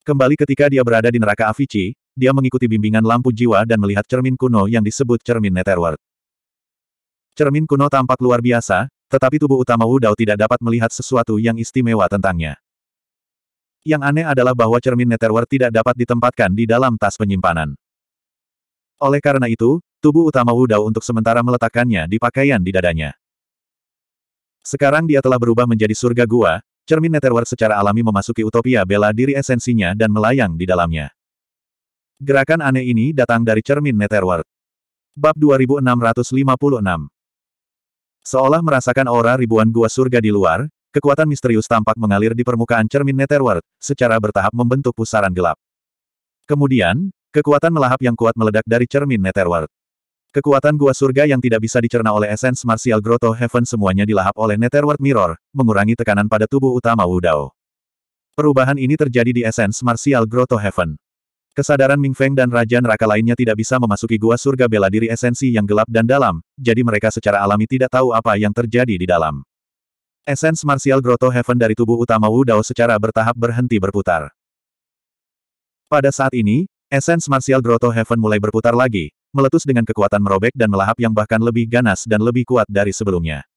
Kembali ketika dia berada di neraka Avicii, dia mengikuti bimbingan lampu jiwa dan melihat cermin kuno yang disebut cermin Netherworld. Cermin kuno tampak luar biasa, tetapi tubuh utama Wu Dao tidak dapat melihat sesuatu yang istimewa tentangnya. Yang aneh adalah bahwa cermin Netherworld tidak dapat ditempatkan di dalam tas penyimpanan. Oleh karena itu, tubuh utama Wu Dao untuk sementara meletakkannya di pakaian di dadanya. Sekarang dia telah berubah menjadi surga gua, Cermin Netherworld secara alami memasuki utopia bela diri esensinya dan melayang di dalamnya. Gerakan aneh ini datang dari cermin Netherworld. Bab 2656 Seolah merasakan aura ribuan gua surga di luar, kekuatan misterius tampak mengalir di permukaan cermin Netherworld, secara bertahap membentuk pusaran gelap. Kemudian, kekuatan melahap yang kuat meledak dari cermin Netherworld. Kekuatan gua surga yang tidak bisa dicerna oleh esens martial Grotto Heaven semuanya dilahap oleh Netherworld Mirror, mengurangi tekanan pada tubuh utama Wu Dao. Perubahan ini terjadi di esens martial Grotto Heaven. Kesadaran Ming Feng dan Raja Neraka lainnya tidak bisa memasuki gua surga bela diri esensi yang gelap dan dalam, jadi mereka secara alami tidak tahu apa yang terjadi di dalam. Essence Martial Grotto Heaven dari tubuh utama Wu Dao secara bertahap berhenti berputar. Pada saat ini, Essence Martial Grotto Heaven mulai berputar lagi, meletus dengan kekuatan merobek dan melahap yang bahkan lebih ganas dan lebih kuat dari sebelumnya.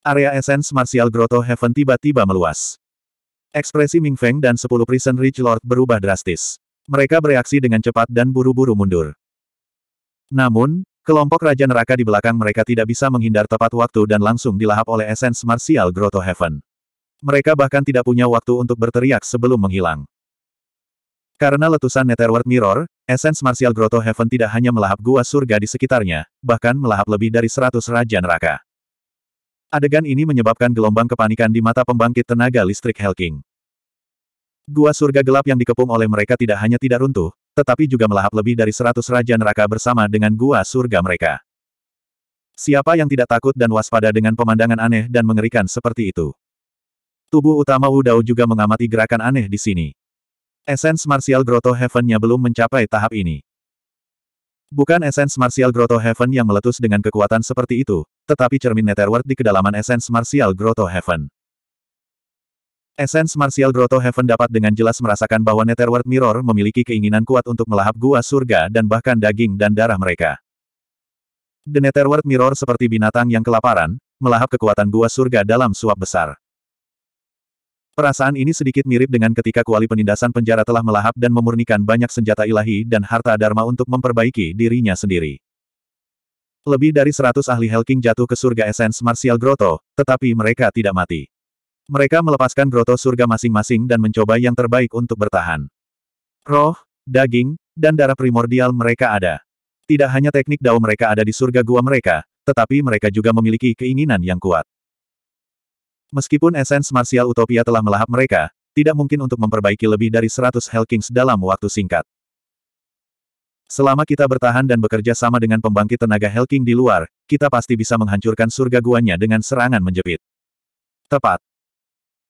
Area Essence Martial Grotto Heaven tiba-tiba meluas. Ekspresi Ming Feng dan 10 Prison Rich Lord berubah drastis. Mereka bereaksi dengan cepat dan buru-buru mundur. Namun, kelompok Raja Neraka di belakang mereka tidak bisa menghindar tepat waktu dan langsung dilahap oleh Essence Martial Grotto Heaven. Mereka bahkan tidak punya waktu untuk berteriak sebelum menghilang. Karena letusan Netherworld Mirror, Essence Martial Grotto Heaven tidak hanya melahap gua surga di sekitarnya, bahkan melahap lebih dari 100 Raja Neraka. Adegan ini menyebabkan gelombang kepanikan di mata pembangkit tenaga listrik Helking. Gua surga gelap yang dikepung oleh mereka tidak hanya tidak runtuh, tetapi juga melahap lebih dari 100 Raja Neraka bersama dengan gua surga mereka. Siapa yang tidak takut dan waspada dengan pemandangan aneh dan mengerikan seperti itu? Tubuh utama Wudao juga mengamati gerakan aneh di sini. Essence Martial Grotto Heaven-nya belum mencapai tahap ini. Bukan Essence Martial Grotto Heaven yang meletus dengan kekuatan seperti itu, tetapi cermin Netherworld di kedalaman Essence Martial Grotto Heaven. Essence Martial Grotto Heaven dapat dengan jelas merasakan bahwa Netherworld Mirror memiliki keinginan kuat untuk melahap gua surga dan bahkan daging dan darah mereka. The Netherworld Mirror seperti binatang yang kelaparan, melahap kekuatan gua surga dalam suap besar. Perasaan ini sedikit mirip dengan ketika kuali penindasan penjara telah melahap dan memurnikan banyak senjata ilahi dan harta dharma untuk memperbaiki dirinya sendiri. Lebih dari seratus ahli Helking jatuh ke surga Essence Martial Grotto, tetapi mereka tidak mati. Mereka melepaskan grotto surga masing-masing dan mencoba yang terbaik untuk bertahan. Roh, daging, dan darah primordial mereka ada. Tidak hanya teknik dao mereka ada di surga gua mereka, tetapi mereka juga memiliki keinginan yang kuat. Meskipun esens martial utopia telah melahap mereka, tidak mungkin untuk memperbaiki lebih dari 100 Hellkings dalam waktu singkat. Selama kita bertahan dan bekerja sama dengan pembangkit tenaga Hellking di luar, kita pasti bisa menghancurkan surga guanya dengan serangan menjepit. Tepat.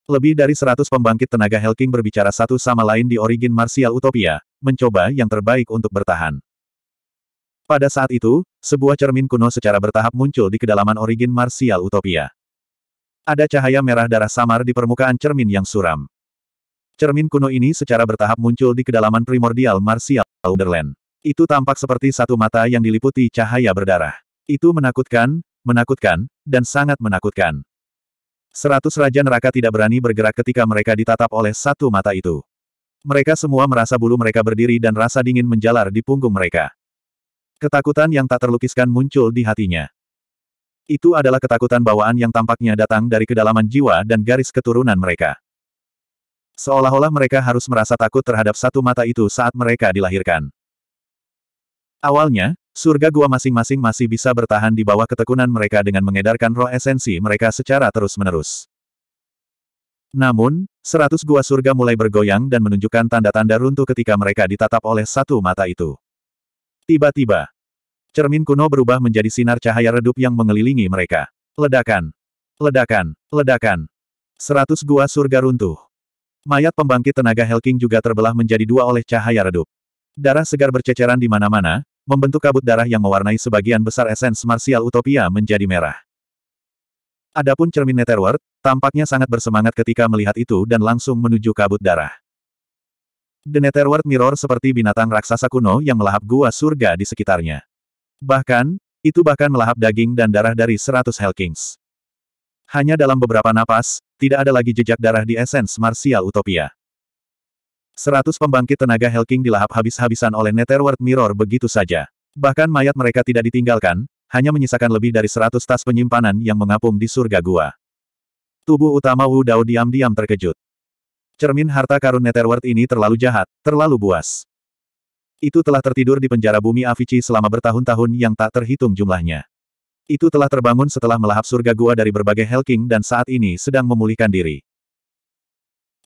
Lebih dari 100 pembangkit tenaga Hellking berbicara satu sama lain di Origin Martial Utopia, mencoba yang terbaik untuk bertahan. Pada saat itu, sebuah cermin kuno secara bertahap muncul di kedalaman Origin Martial Utopia. Ada cahaya merah darah samar di permukaan cermin yang suram. Cermin kuno ini secara bertahap muncul di kedalaman primordial Martial Wonderland. Itu tampak seperti satu mata yang diliputi cahaya berdarah. Itu menakutkan, menakutkan, dan sangat menakutkan. Seratus Raja Neraka tidak berani bergerak ketika mereka ditatap oleh satu mata itu. Mereka semua merasa bulu mereka berdiri dan rasa dingin menjalar di punggung mereka. Ketakutan yang tak terlukiskan muncul di hatinya. Itu adalah ketakutan bawaan yang tampaknya datang dari kedalaman jiwa dan garis keturunan mereka. Seolah-olah mereka harus merasa takut terhadap satu mata itu saat mereka dilahirkan. Awalnya, surga gua masing-masing masih bisa bertahan di bawah ketekunan mereka dengan mengedarkan roh esensi mereka secara terus-menerus. Namun, seratus gua surga mulai bergoyang dan menunjukkan tanda-tanda runtuh ketika mereka ditatap oleh satu mata itu. Tiba-tiba, Cermin kuno berubah menjadi sinar cahaya redup yang mengelilingi mereka. Ledakan. Ledakan. Ledakan. Seratus gua surga runtuh. Mayat pembangkit tenaga Helking juga terbelah menjadi dua oleh cahaya redup. Darah segar berceceran di mana-mana, membentuk kabut darah yang mewarnai sebagian besar esens martial utopia menjadi merah. Adapun cermin Netherworld, tampaknya sangat bersemangat ketika melihat itu dan langsung menuju kabut darah. The Netherworld Mirror seperti binatang raksasa kuno yang melahap gua surga di sekitarnya. Bahkan, itu bahkan melahap daging dan darah dari seratus Hellkings. Hanya dalam beberapa napas, tidak ada lagi jejak darah di esens martial utopia. Seratus pembangkit tenaga Hellking dilahap habis-habisan oleh Netherworld Mirror begitu saja. Bahkan mayat mereka tidak ditinggalkan, hanya menyisakan lebih dari seratus tas penyimpanan yang mengapung di surga gua. Tubuh utama Wu Dao diam-diam terkejut. Cermin harta karun Netherworld ini terlalu jahat, terlalu buas. Itu telah tertidur di penjara bumi Avicii selama bertahun-tahun yang tak terhitung jumlahnya. Itu telah terbangun setelah melahap surga gua dari berbagai Helking dan saat ini sedang memulihkan diri.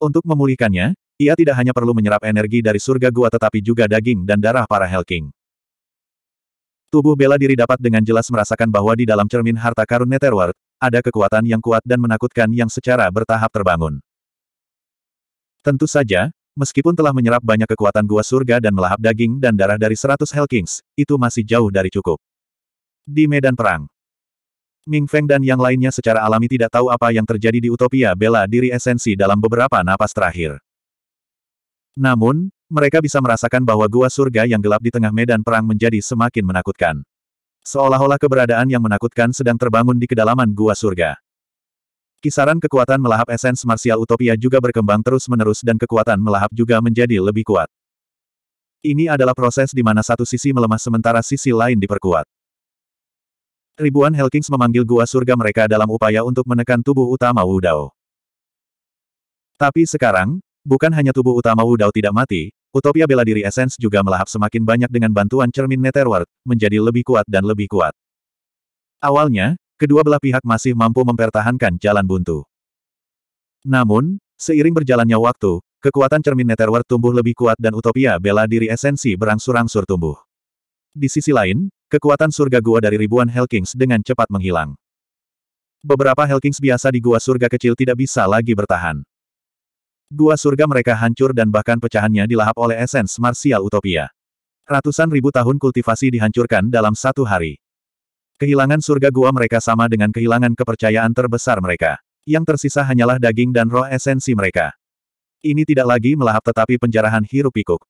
Untuk memulihkannya, ia tidak hanya perlu menyerap energi dari surga gua tetapi juga daging dan darah para Helking. Tubuh bela diri dapat dengan jelas merasakan bahwa di dalam cermin harta karun Netherworld, ada kekuatan yang kuat dan menakutkan yang secara bertahap terbangun. Tentu saja, Meskipun telah menyerap banyak kekuatan gua surga dan melahap daging dan darah dari seratus Hellkings, itu masih jauh dari cukup. Di medan perang. Ming Feng dan yang lainnya secara alami tidak tahu apa yang terjadi di utopia bela diri esensi dalam beberapa napas terakhir. Namun, mereka bisa merasakan bahwa gua surga yang gelap di tengah medan perang menjadi semakin menakutkan. Seolah-olah keberadaan yang menakutkan sedang terbangun di kedalaman gua surga. Kisaran kekuatan melahap esens marsial utopia juga berkembang terus-menerus dan kekuatan melahap juga menjadi lebih kuat. Ini adalah proses di mana satu sisi melemah sementara sisi lain diperkuat. Ribuan Hellkings memanggil gua surga mereka dalam upaya untuk menekan tubuh utama Wu Dao. Tapi sekarang, bukan hanya tubuh utama Wu Dao tidak mati, utopia bela diri Essence juga melahap semakin banyak dengan bantuan cermin Netherworld, menjadi lebih kuat dan lebih kuat. Awalnya, kedua belah pihak masih mampu mempertahankan jalan buntu. Namun, seiring berjalannya waktu, Kekuatan cermin Netherworld tumbuh lebih kuat dan utopia bela diri esensi berangsur-angsur tumbuh. Di sisi lain, kekuatan surga gua dari ribuan Hellkings dengan cepat menghilang. Beberapa Hellkings biasa di gua surga kecil tidak bisa lagi bertahan. Gua surga mereka hancur dan bahkan pecahannya dilahap oleh esens marsial utopia. Ratusan ribu tahun kultivasi dihancurkan dalam satu hari. Kehilangan surga gua mereka sama dengan kehilangan kepercayaan terbesar mereka. Yang tersisa hanyalah daging dan roh esensi mereka. Ini tidak lagi melahap tetapi penjarahan hirup pikuk.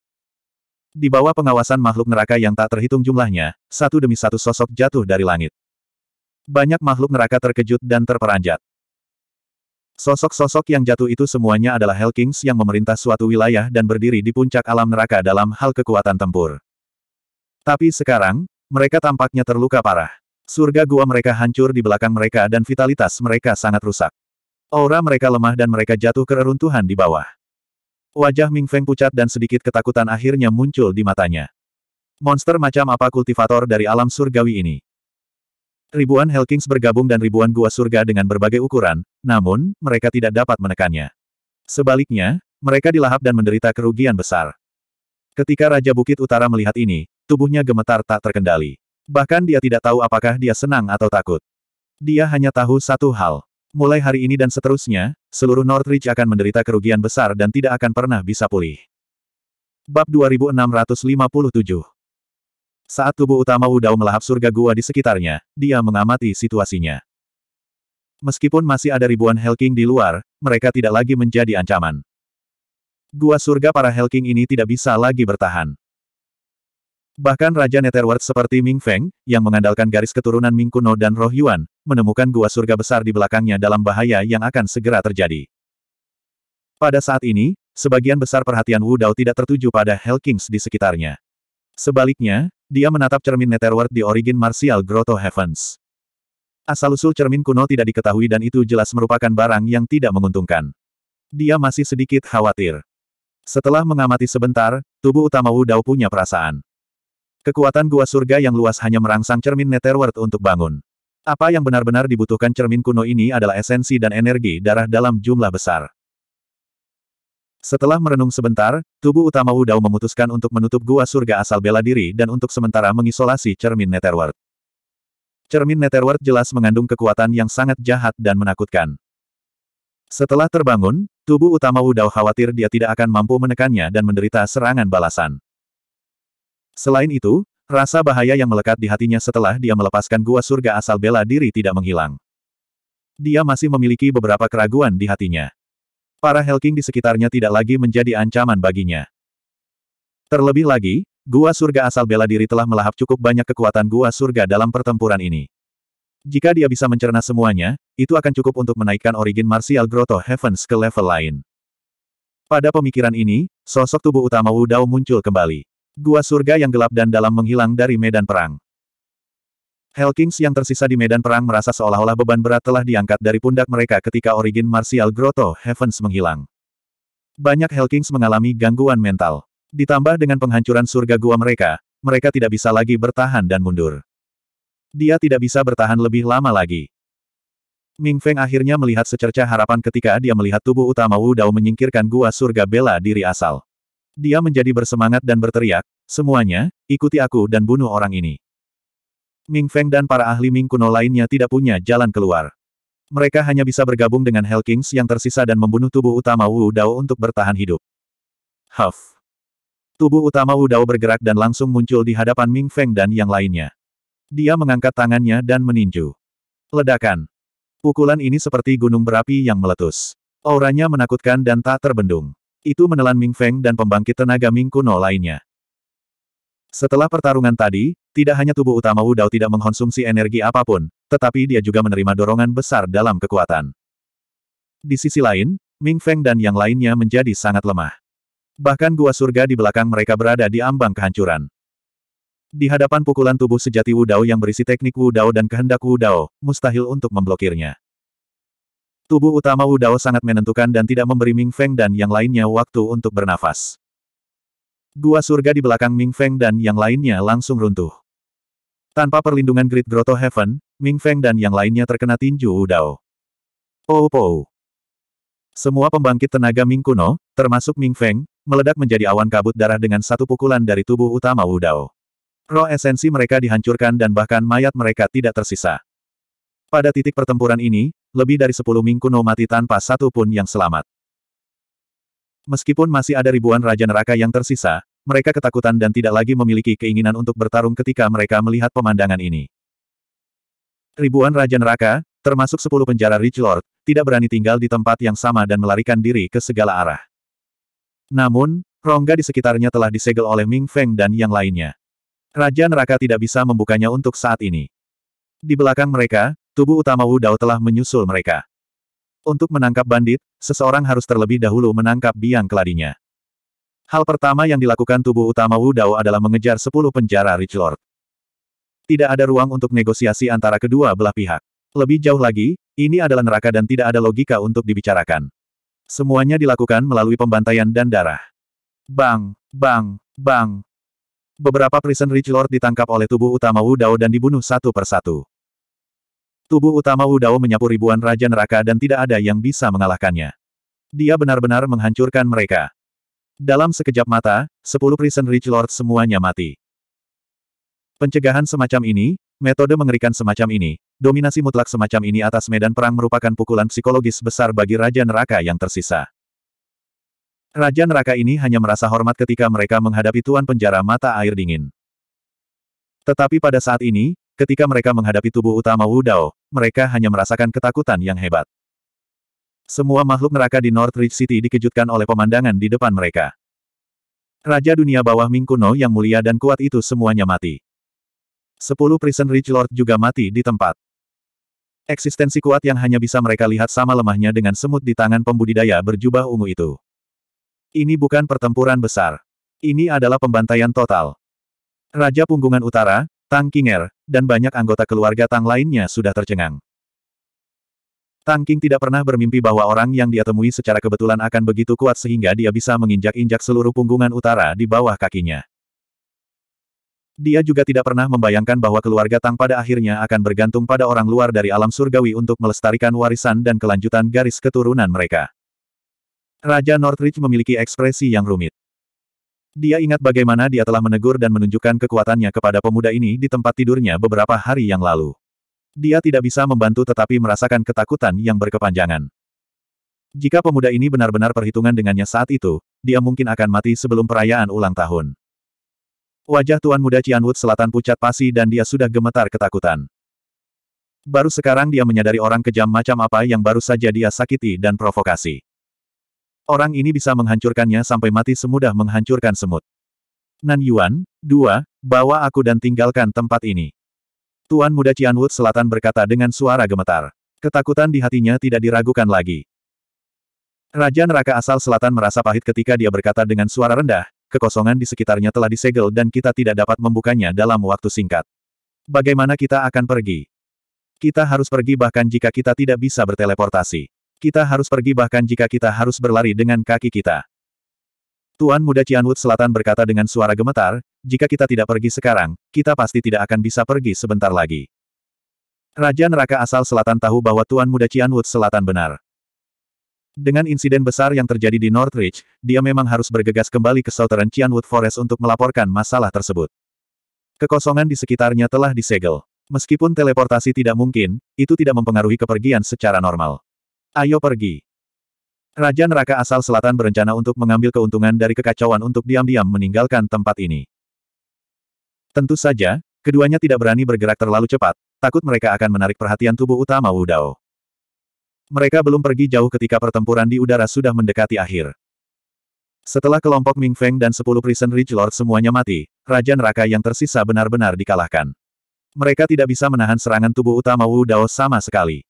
Di bawah pengawasan makhluk neraka yang tak terhitung jumlahnya, satu demi satu sosok jatuh dari langit. Banyak makhluk neraka terkejut dan terperanjat. Sosok-sosok yang jatuh itu semuanya adalah Hellkings yang memerintah suatu wilayah dan berdiri di puncak alam neraka dalam hal kekuatan tempur. Tapi sekarang, mereka tampaknya terluka parah. Surga gua mereka hancur di belakang mereka dan vitalitas mereka sangat rusak. Aura mereka lemah dan mereka jatuh ke reruntuhan di bawah. Wajah Ming Feng pucat dan sedikit ketakutan akhirnya muncul di matanya. Monster macam apa kultivator dari alam surgawi ini? Ribuan Hellkings bergabung dan ribuan gua surga dengan berbagai ukuran, namun, mereka tidak dapat menekannya. Sebaliknya, mereka dilahap dan menderita kerugian besar. Ketika Raja Bukit Utara melihat ini, tubuhnya gemetar tak terkendali. Bahkan dia tidak tahu apakah dia senang atau takut. Dia hanya tahu satu hal. Mulai hari ini dan seterusnya, seluruh Northridge akan menderita kerugian besar dan tidak akan pernah bisa pulih. Bab 2657 Saat tubuh utama Wudao melahap surga gua di sekitarnya, dia mengamati situasinya. Meskipun masih ada ribuan Helking di luar, mereka tidak lagi menjadi ancaman. Gua surga para Helking ini tidak bisa lagi bertahan. Bahkan Raja Netherworld seperti Ming Feng, yang mengandalkan garis keturunan Ming Kuno dan Roh Yuan, menemukan gua surga besar di belakangnya dalam bahaya yang akan segera terjadi. Pada saat ini, sebagian besar perhatian Wu Dao tidak tertuju pada Hell Kings di sekitarnya. Sebaliknya, dia menatap cermin Netherworld di Origin Martial Grotto Heavens. Asal-usul cermin kuno tidak diketahui dan itu jelas merupakan barang yang tidak menguntungkan. Dia masih sedikit khawatir. Setelah mengamati sebentar, tubuh utama Wu Dao punya perasaan. Kekuatan gua surga yang luas hanya merangsang cermin Netherworld untuk bangun. Apa yang benar-benar dibutuhkan cermin kuno ini adalah esensi dan energi darah dalam jumlah besar. Setelah merenung sebentar, tubuh utama Wu Dao memutuskan untuk menutup gua surga asal bela diri dan untuk sementara mengisolasi cermin Netherworld. Cermin Netherworld jelas mengandung kekuatan yang sangat jahat dan menakutkan. Setelah terbangun, tubuh utama Wu Dao khawatir dia tidak akan mampu menekannya dan menderita serangan balasan. Selain itu, rasa bahaya yang melekat di hatinya setelah dia melepaskan gua surga asal bela diri tidak menghilang. Dia masih memiliki beberapa keraguan di hatinya. Para Helking di sekitarnya tidak lagi menjadi ancaman baginya. Terlebih lagi, gua surga asal bela diri telah melahap cukup banyak kekuatan gua surga dalam pertempuran ini. Jika dia bisa mencerna semuanya, itu akan cukup untuk menaikkan origin martial Grotto Heavens ke level lain. Pada pemikiran ini, sosok tubuh utama Wu Dao muncul kembali. Gua surga yang gelap dan dalam menghilang dari medan perang. Hellkings yang tersisa di medan perang merasa seolah-olah beban berat telah diangkat dari pundak mereka ketika origin martial Grotto Heavens menghilang. Banyak Hellkings mengalami gangguan mental. Ditambah dengan penghancuran surga gua mereka, mereka tidak bisa lagi bertahan dan mundur. Dia tidak bisa bertahan lebih lama lagi. Ming Feng akhirnya melihat secerca harapan ketika dia melihat tubuh utama Wu Dao menyingkirkan gua surga bela diri asal. Dia menjadi bersemangat dan berteriak, semuanya, ikuti aku dan bunuh orang ini. Ming Feng dan para ahli Ming kuno lainnya tidak punya jalan keluar. Mereka hanya bisa bergabung dengan Hell Kings yang tersisa dan membunuh tubuh utama Wu Dao untuk bertahan hidup. Huff. Tubuh utama Wu Dao bergerak dan langsung muncul di hadapan Ming Feng dan yang lainnya. Dia mengangkat tangannya dan meninju. Ledakan. Pukulan ini seperti gunung berapi yang meletus. Auranya menakutkan dan tak terbendung. Itu menelan Ming Feng dan pembangkit tenaga Ming kuno lainnya. Setelah pertarungan tadi, tidak hanya tubuh utama Wu Dao tidak mengkonsumsi energi apa pun, tetapi dia juga menerima dorongan besar dalam kekuatan. Di sisi lain, Ming Feng dan yang lainnya menjadi sangat lemah. Bahkan gua surga di belakang mereka berada di ambang kehancuran. Di hadapan pukulan tubuh sejati Wu Dao yang berisi teknik Wu Dao dan kehendak Wu Dao, mustahil untuk memblokirnya. Tubuh utama Wu Dao sangat menentukan dan tidak memberi Ming Feng dan yang lainnya waktu untuk bernafas. Gua surga di belakang Ming Feng dan yang lainnya langsung runtuh. Tanpa perlindungan Great Grotto Heaven, Ming Feng dan yang lainnya terkena tinju Wu Dao. Oh oh. Semua pembangkit tenaga Ming kuno, termasuk Ming Feng, meledak menjadi awan kabut darah dengan satu pukulan dari tubuh utama Wu Dao. Roh esensi mereka dihancurkan dan bahkan mayat mereka tidak tersisa. Pada titik pertempuran ini, lebih dari sepuluh Ming kuno mati tanpa satu pun yang selamat. Meskipun masih ada ribuan Raja Neraka yang tersisa, mereka ketakutan dan tidak lagi memiliki keinginan untuk bertarung ketika mereka melihat pemandangan ini. Ribuan Raja Neraka, termasuk sepuluh penjara Rich Lord, tidak berani tinggal di tempat yang sama dan melarikan diri ke segala arah. Namun, rongga di sekitarnya telah disegel oleh Ming Feng dan yang lainnya. Raja Neraka tidak bisa membukanya untuk saat ini. Di belakang mereka, tubuh utama Wu Dao telah menyusul mereka. Untuk menangkap bandit, seseorang harus terlebih dahulu menangkap biang keladinya. Hal pertama yang dilakukan tubuh utama Wu Dao adalah mengejar sepuluh penjara Rich Lord. Tidak ada ruang untuk negosiasi antara kedua belah pihak. Lebih jauh lagi, ini adalah neraka dan tidak ada logika untuk dibicarakan. Semuanya dilakukan melalui pembantaian dan darah. Bang, bang, bang. Beberapa prison Rich Lord ditangkap oleh tubuh utama Wu Dao dan dibunuh satu persatu. Tubuh utama Wu Dao menyapu ribuan Raja Neraka dan tidak ada yang bisa mengalahkannya. Dia benar-benar menghancurkan mereka. Dalam sekejap mata, sepuluh Prison Rich Lord semuanya mati. Pencegahan semacam ini, metode mengerikan semacam ini, dominasi mutlak semacam ini atas medan perang merupakan pukulan psikologis besar bagi Raja Neraka yang tersisa. Raja Neraka ini hanya merasa hormat ketika mereka menghadapi Tuan Penjara Mata Air Dingin. Tetapi pada saat ini, Ketika mereka menghadapi tubuh utama Wu Dao, mereka hanya merasakan ketakutan yang hebat. Semua makhluk neraka di Northridge City dikejutkan oleh pemandangan di depan mereka. Raja dunia bawah Ming kuno yang mulia dan kuat itu semuanya mati. Sepuluh Prison Rich Lord juga mati di tempat. Eksistensi kuat yang hanya bisa mereka lihat sama lemahnya dengan semut di tangan pembudidaya berjubah ungu itu. Ini bukan pertempuran besar. Ini adalah pembantaian total. Raja Punggungan Utara, Tang Kinger, dan banyak anggota keluarga Tang lainnya sudah tercengang. Tang King tidak pernah bermimpi bahwa orang yang dia temui secara kebetulan akan begitu kuat sehingga dia bisa menginjak-injak seluruh punggungan utara di bawah kakinya. Dia juga tidak pernah membayangkan bahwa keluarga Tang pada akhirnya akan bergantung pada orang luar dari alam surgawi untuk melestarikan warisan dan kelanjutan garis keturunan mereka. Raja Northridge memiliki ekspresi yang rumit. Dia ingat bagaimana dia telah menegur dan menunjukkan kekuatannya kepada pemuda ini di tempat tidurnya beberapa hari yang lalu. Dia tidak bisa membantu tetapi merasakan ketakutan yang berkepanjangan. Jika pemuda ini benar-benar perhitungan dengannya saat itu, dia mungkin akan mati sebelum perayaan ulang tahun. Wajah Tuan Muda Cianwood Selatan pucat pasi dan dia sudah gemetar ketakutan. Baru sekarang dia menyadari orang kejam macam apa yang baru saja dia sakiti dan provokasi. Orang ini bisa menghancurkannya sampai mati semudah menghancurkan semut. Nan Yuan, dua, bawa aku dan tinggalkan tempat ini. Tuan Muda Cianwood Selatan berkata dengan suara gemetar. Ketakutan di hatinya tidak diragukan lagi. Raja Neraka asal selatan merasa pahit ketika dia berkata dengan suara rendah, kekosongan di sekitarnya telah disegel dan kita tidak dapat membukanya dalam waktu singkat. Bagaimana kita akan pergi? Kita harus pergi bahkan jika kita tidak bisa berteleportasi. Kita harus pergi bahkan jika kita harus berlari dengan kaki kita. Tuan Muda Cianwood Selatan berkata dengan suara gemetar, jika kita tidak pergi sekarang, kita pasti tidak akan bisa pergi sebentar lagi. Raja Neraka asal Selatan tahu bahwa Tuan Muda Cianwood Selatan benar. Dengan insiden besar yang terjadi di Northridge, dia memang harus bergegas kembali ke Southern Cianwood Forest untuk melaporkan masalah tersebut. Kekosongan di sekitarnya telah disegel. Meskipun teleportasi tidak mungkin, itu tidak mempengaruhi kepergian secara normal. Ayo pergi. Raja Neraka asal selatan berencana untuk mengambil keuntungan dari kekacauan untuk diam-diam meninggalkan tempat ini. Tentu saja, Keduanya tidak berani bergerak terlalu cepat, takut mereka akan menarik perhatian tubuh utama Wu Dao. Mereka belum pergi jauh ketika pertempuran di udara sudah mendekati akhir. Setelah kelompok Ming Feng dan 10 Prison Ridge Lord semuanya mati, Raja Neraka yang tersisa benar-benar dikalahkan. Mereka tidak bisa menahan serangan tubuh utama Wu Dao sama sekali.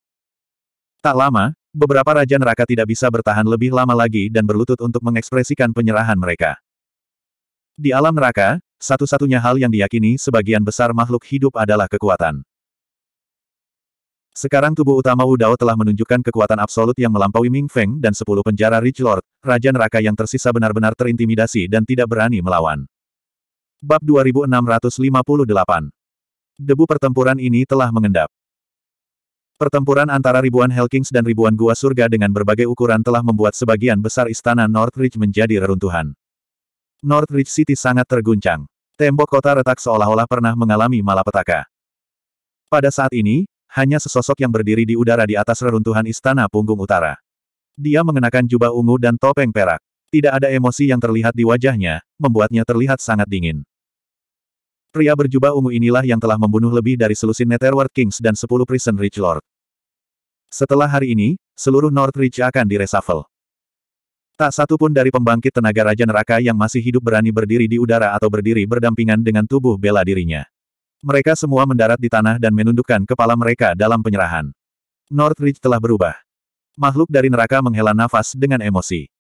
Tak lama, beberapa Raja Neraka tidak bisa bertahan lebih lama lagi dan berlutut untuk mengekspresikan penyerahan mereka. Di alam neraka, satu-satunya hal yang diyakini sebagian besar makhluk hidup adalah kekuatan. Sekarang tubuh utama Wu Dao telah menunjukkan kekuatan absolut yang melampaui Ming Feng dan sepuluh penjara Rich Lord, Raja Neraka yang tersisa benar-benar terintimidasi dan tidak berani melawan. Bab 2658 Debu pertempuran ini telah mengendap. Pertempuran antara ribuan Hellkings dan ribuan gua surga dengan berbagai ukuran telah membuat sebagian besar istana Northridge menjadi reruntuhan. Northridge City sangat terguncang. Tembok kota retak seolah-olah pernah mengalami malapetaka. Pada saat ini, hanya sesosok yang berdiri di udara di atas reruntuhan istana punggung utara. Dia mengenakan jubah ungu dan topeng perak. Tidak ada emosi yang terlihat di wajahnya, membuatnya terlihat sangat dingin. Pria berjubah ungu inilah yang telah membunuh lebih dari selusin Netherworld Kings dan 10 Prison Ridge Lord. Setelah hari ini, seluruh Northridge akan direshuffle. Tak satu pun dari pembangkit tenaga Raja Neraka yang masih hidup berani berdiri di udara atau berdiri berdampingan dengan tubuh bela dirinya. Mereka semua mendarat di tanah dan menundukkan kepala mereka dalam penyerahan. Northridge telah berubah. Makhluk dari neraka menghela nafas dengan emosi.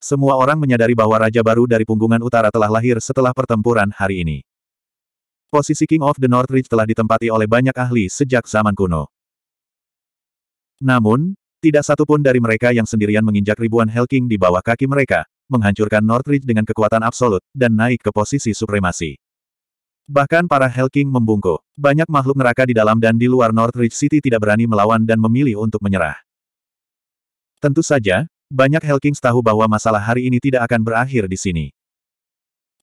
Semua orang menyadari bahwa Raja baru dari punggungan utara telah lahir setelah pertempuran hari ini. Posisi King of the Northridge telah ditempati oleh banyak ahli sejak zaman kuno. Namun, tidak satu pun dari mereka yang sendirian menginjak ribuan Helking di bawah kaki mereka, menghancurkan Northridge dengan kekuatan absolut, dan naik ke posisi supremasi. Bahkan para Helking membungkuk. Banyak makhluk neraka di dalam dan di luar Northridge City tidak berani melawan dan memilih untuk menyerah. Tentu saja, banyak Helkings tahu bahwa masalah hari ini tidak akan berakhir di sini.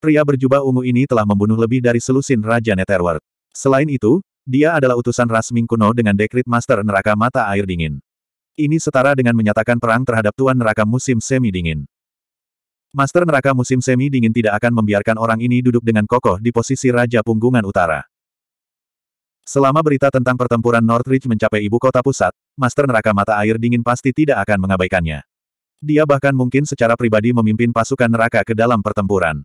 Pria berjubah ungu ini telah membunuh lebih dari selusin Raja Netherworld. Selain itu, dia adalah utusan Rasming kuno dengan dekrit Master Neraka Mata Air Dingin. Ini setara dengan menyatakan perang terhadap Tuan Neraka musim semi dingin. Master Neraka musim semi dingin tidak akan membiarkan orang ini duduk dengan kokoh di posisi Raja Punggungan Utara. Selama berita tentang pertempuran Northridge mencapai ibu kota pusat, Master Neraka Mata Air Dingin pasti tidak akan mengabaikannya. Dia bahkan mungkin secara pribadi memimpin pasukan neraka ke dalam pertempuran.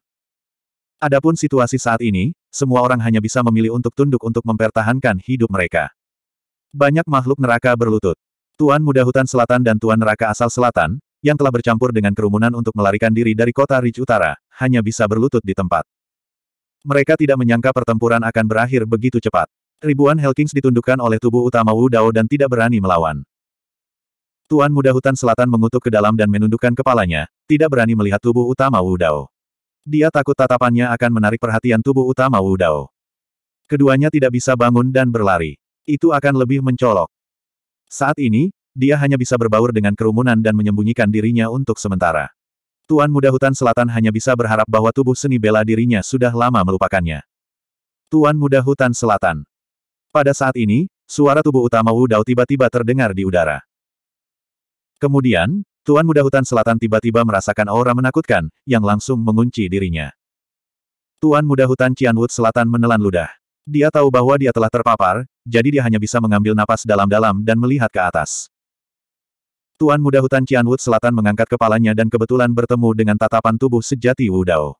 Adapun situasi saat ini, semua orang hanya bisa memilih untuk tunduk untuk mempertahankan hidup mereka. Banyak makhluk neraka berlutut. Tuan Muda Hutan Selatan dan Tuan Neraka asal Selatan, yang telah bercampur dengan kerumunan untuk melarikan diri dari kota Ridge Utara, hanya bisa berlutut di tempat. Mereka tidak menyangka pertempuran akan berakhir begitu cepat. Ribuan Hellkings ditundukkan oleh tubuh utama Wu Dao dan tidak berani melawan. Tuan Muda Hutan Selatan mengutuk ke dalam dan menundukkan kepalanya, tidak berani melihat tubuh utama Wu Dao. Dia takut tatapannya akan menarik perhatian tubuh utama Wu Dao. Keduanya tidak bisa bangun dan berlari. Itu akan lebih mencolok. Saat ini, dia hanya bisa berbaur dengan kerumunan dan menyembunyikan dirinya untuk sementara. Tuan Muda Hutan Selatan hanya bisa berharap bahwa tubuh seni bela dirinya sudah lama melupakannya. Tuan Muda Hutan Selatan. Pada saat ini, suara tubuh utama Wu Dao tiba-tiba terdengar di udara. Kemudian, Tuan Muda Hutan Selatan tiba-tiba merasakan aura menakutkan, yang langsung mengunci dirinya. Tuan Muda Hutan Cianwood Selatan menelan ludah. Dia tahu bahwa dia telah terpapar, jadi dia hanya bisa mengambil napas dalam-dalam dan melihat ke atas. Tuan Muda Hutan Cianwood Selatan mengangkat kepalanya dan kebetulan bertemu dengan tatapan tubuh sejati Wu Dao.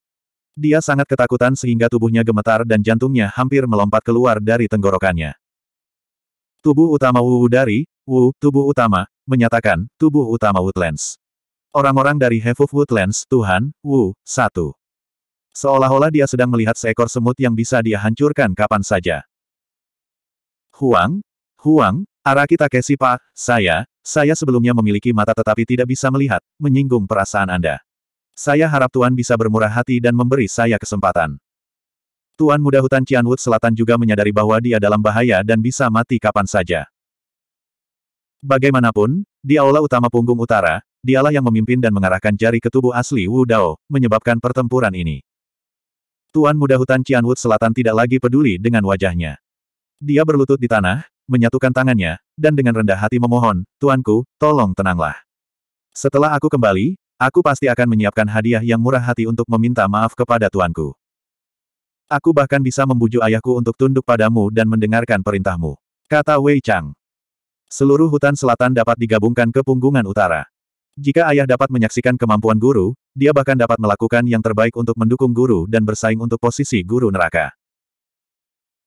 Dia sangat ketakutan sehingga tubuhnya gemetar dan jantungnya hampir melompat keluar dari tenggorokannya. Tubuh utama Wu dari, Wu, tubuh utama, menyatakan, tubuh utama Woodlands. Orang-orang dari Hevuf Woodlands, Tuhan, Wu, satu. Seolah-olah dia sedang melihat seekor semut yang bisa dia hancurkan kapan saja. Huang? Huang, Araki Takeshi Pak, saya, saya sebelumnya memiliki mata tetapi tidak bisa melihat, menyinggung perasaan Anda. Saya harap Tuan bisa bermurah hati dan memberi saya kesempatan. Tuan Muda Hutan Cianwood Selatan juga menyadari bahwa dia dalam bahaya dan bisa mati kapan saja. Bagaimanapun, di aula utama punggung utara, dialah yang memimpin dan mengarahkan jari ke tubuh asli Wu Dao, menyebabkan pertempuran ini. Tuan Muda Hutan Cianwood Selatan tidak lagi peduli dengan wajahnya. Dia berlutut di tanah, menyatukan tangannya, dan dengan rendah hati memohon, Tuanku, tolong tenanglah. Setelah aku kembali, aku pasti akan menyiapkan hadiah yang murah hati untuk meminta maaf kepada Tuanku. Aku bahkan bisa membujuk ayahku untuk tunduk padamu dan mendengarkan perintahmu. Kata Wei Chang. Seluruh hutan selatan dapat digabungkan ke punggungan utara. Jika ayah dapat menyaksikan kemampuan guru, dia bahkan dapat melakukan yang terbaik untuk mendukung guru dan bersaing untuk posisi guru neraka.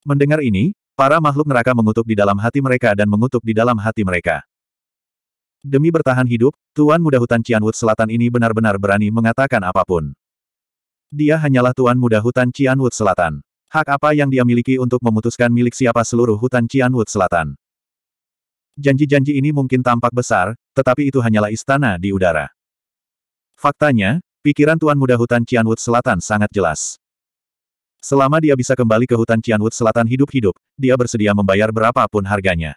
Mendengar ini, para makhluk neraka mengutuk di dalam hati mereka dan mengutuk di dalam hati mereka. Demi bertahan hidup, Tuan Muda Hutan Cianwood Selatan ini benar-benar berani mengatakan apa pun. Dia hanyalah Tuan Muda Hutan Cianwood Selatan. Hak apa yang dia miliki untuk memutuskan milik siapa seluruh hutan Cianwood Selatan? Janji-janji ini mungkin tampak besar, tetapi itu hanyalah istana di udara. Faktanya, pikiran Tuan Muda Hutan Cianwood Selatan sangat jelas. Selama dia bisa kembali ke hutan Cianwood Selatan hidup-hidup, dia bersedia membayar berapapun harganya.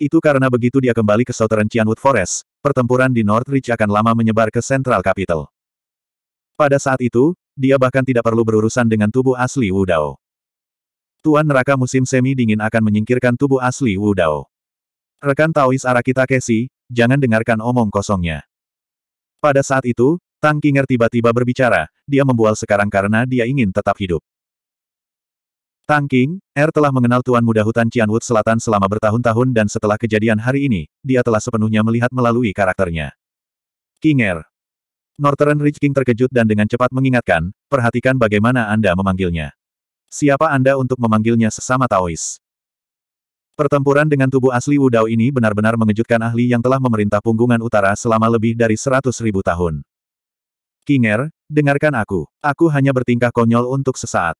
Itu karena begitu dia kembali ke Southern Cianwood Forest, pertempuran di Northridge akan lama menyebar ke Central Capital. Pada saat itu, dia bahkan tidak perlu berurusan dengan tubuh asli Wu Dao. Tuan neraka musim semi dingin akan menyingkirkan tubuh asli Wu Dao. Rekan Taois Arakita Kesi, jangan dengarkan omong kosongnya. Pada saat itu, Tang Kinger tiba-tiba berbicara, dia membual sekarang karena dia ingin tetap hidup. Tang King, Er telah mengenal Tuan Muda Hutan Cianwood Selatan selama bertahun-tahun dan setelah kejadian hari ini, dia telah sepenuhnya melihat melalui karakternya. King Er. Northern Ridge King terkejut dan dengan cepat mengingatkan, perhatikan bagaimana Anda memanggilnya. Siapa Anda untuk memanggilnya sesama Taois? Pertempuran dengan tubuh asli Wudao ini benar-benar mengejutkan ahli yang telah memerintah punggungan utara selama lebih dari seratus ribu tahun. Kinger, dengarkan aku. Aku hanya bertingkah konyol untuk sesaat.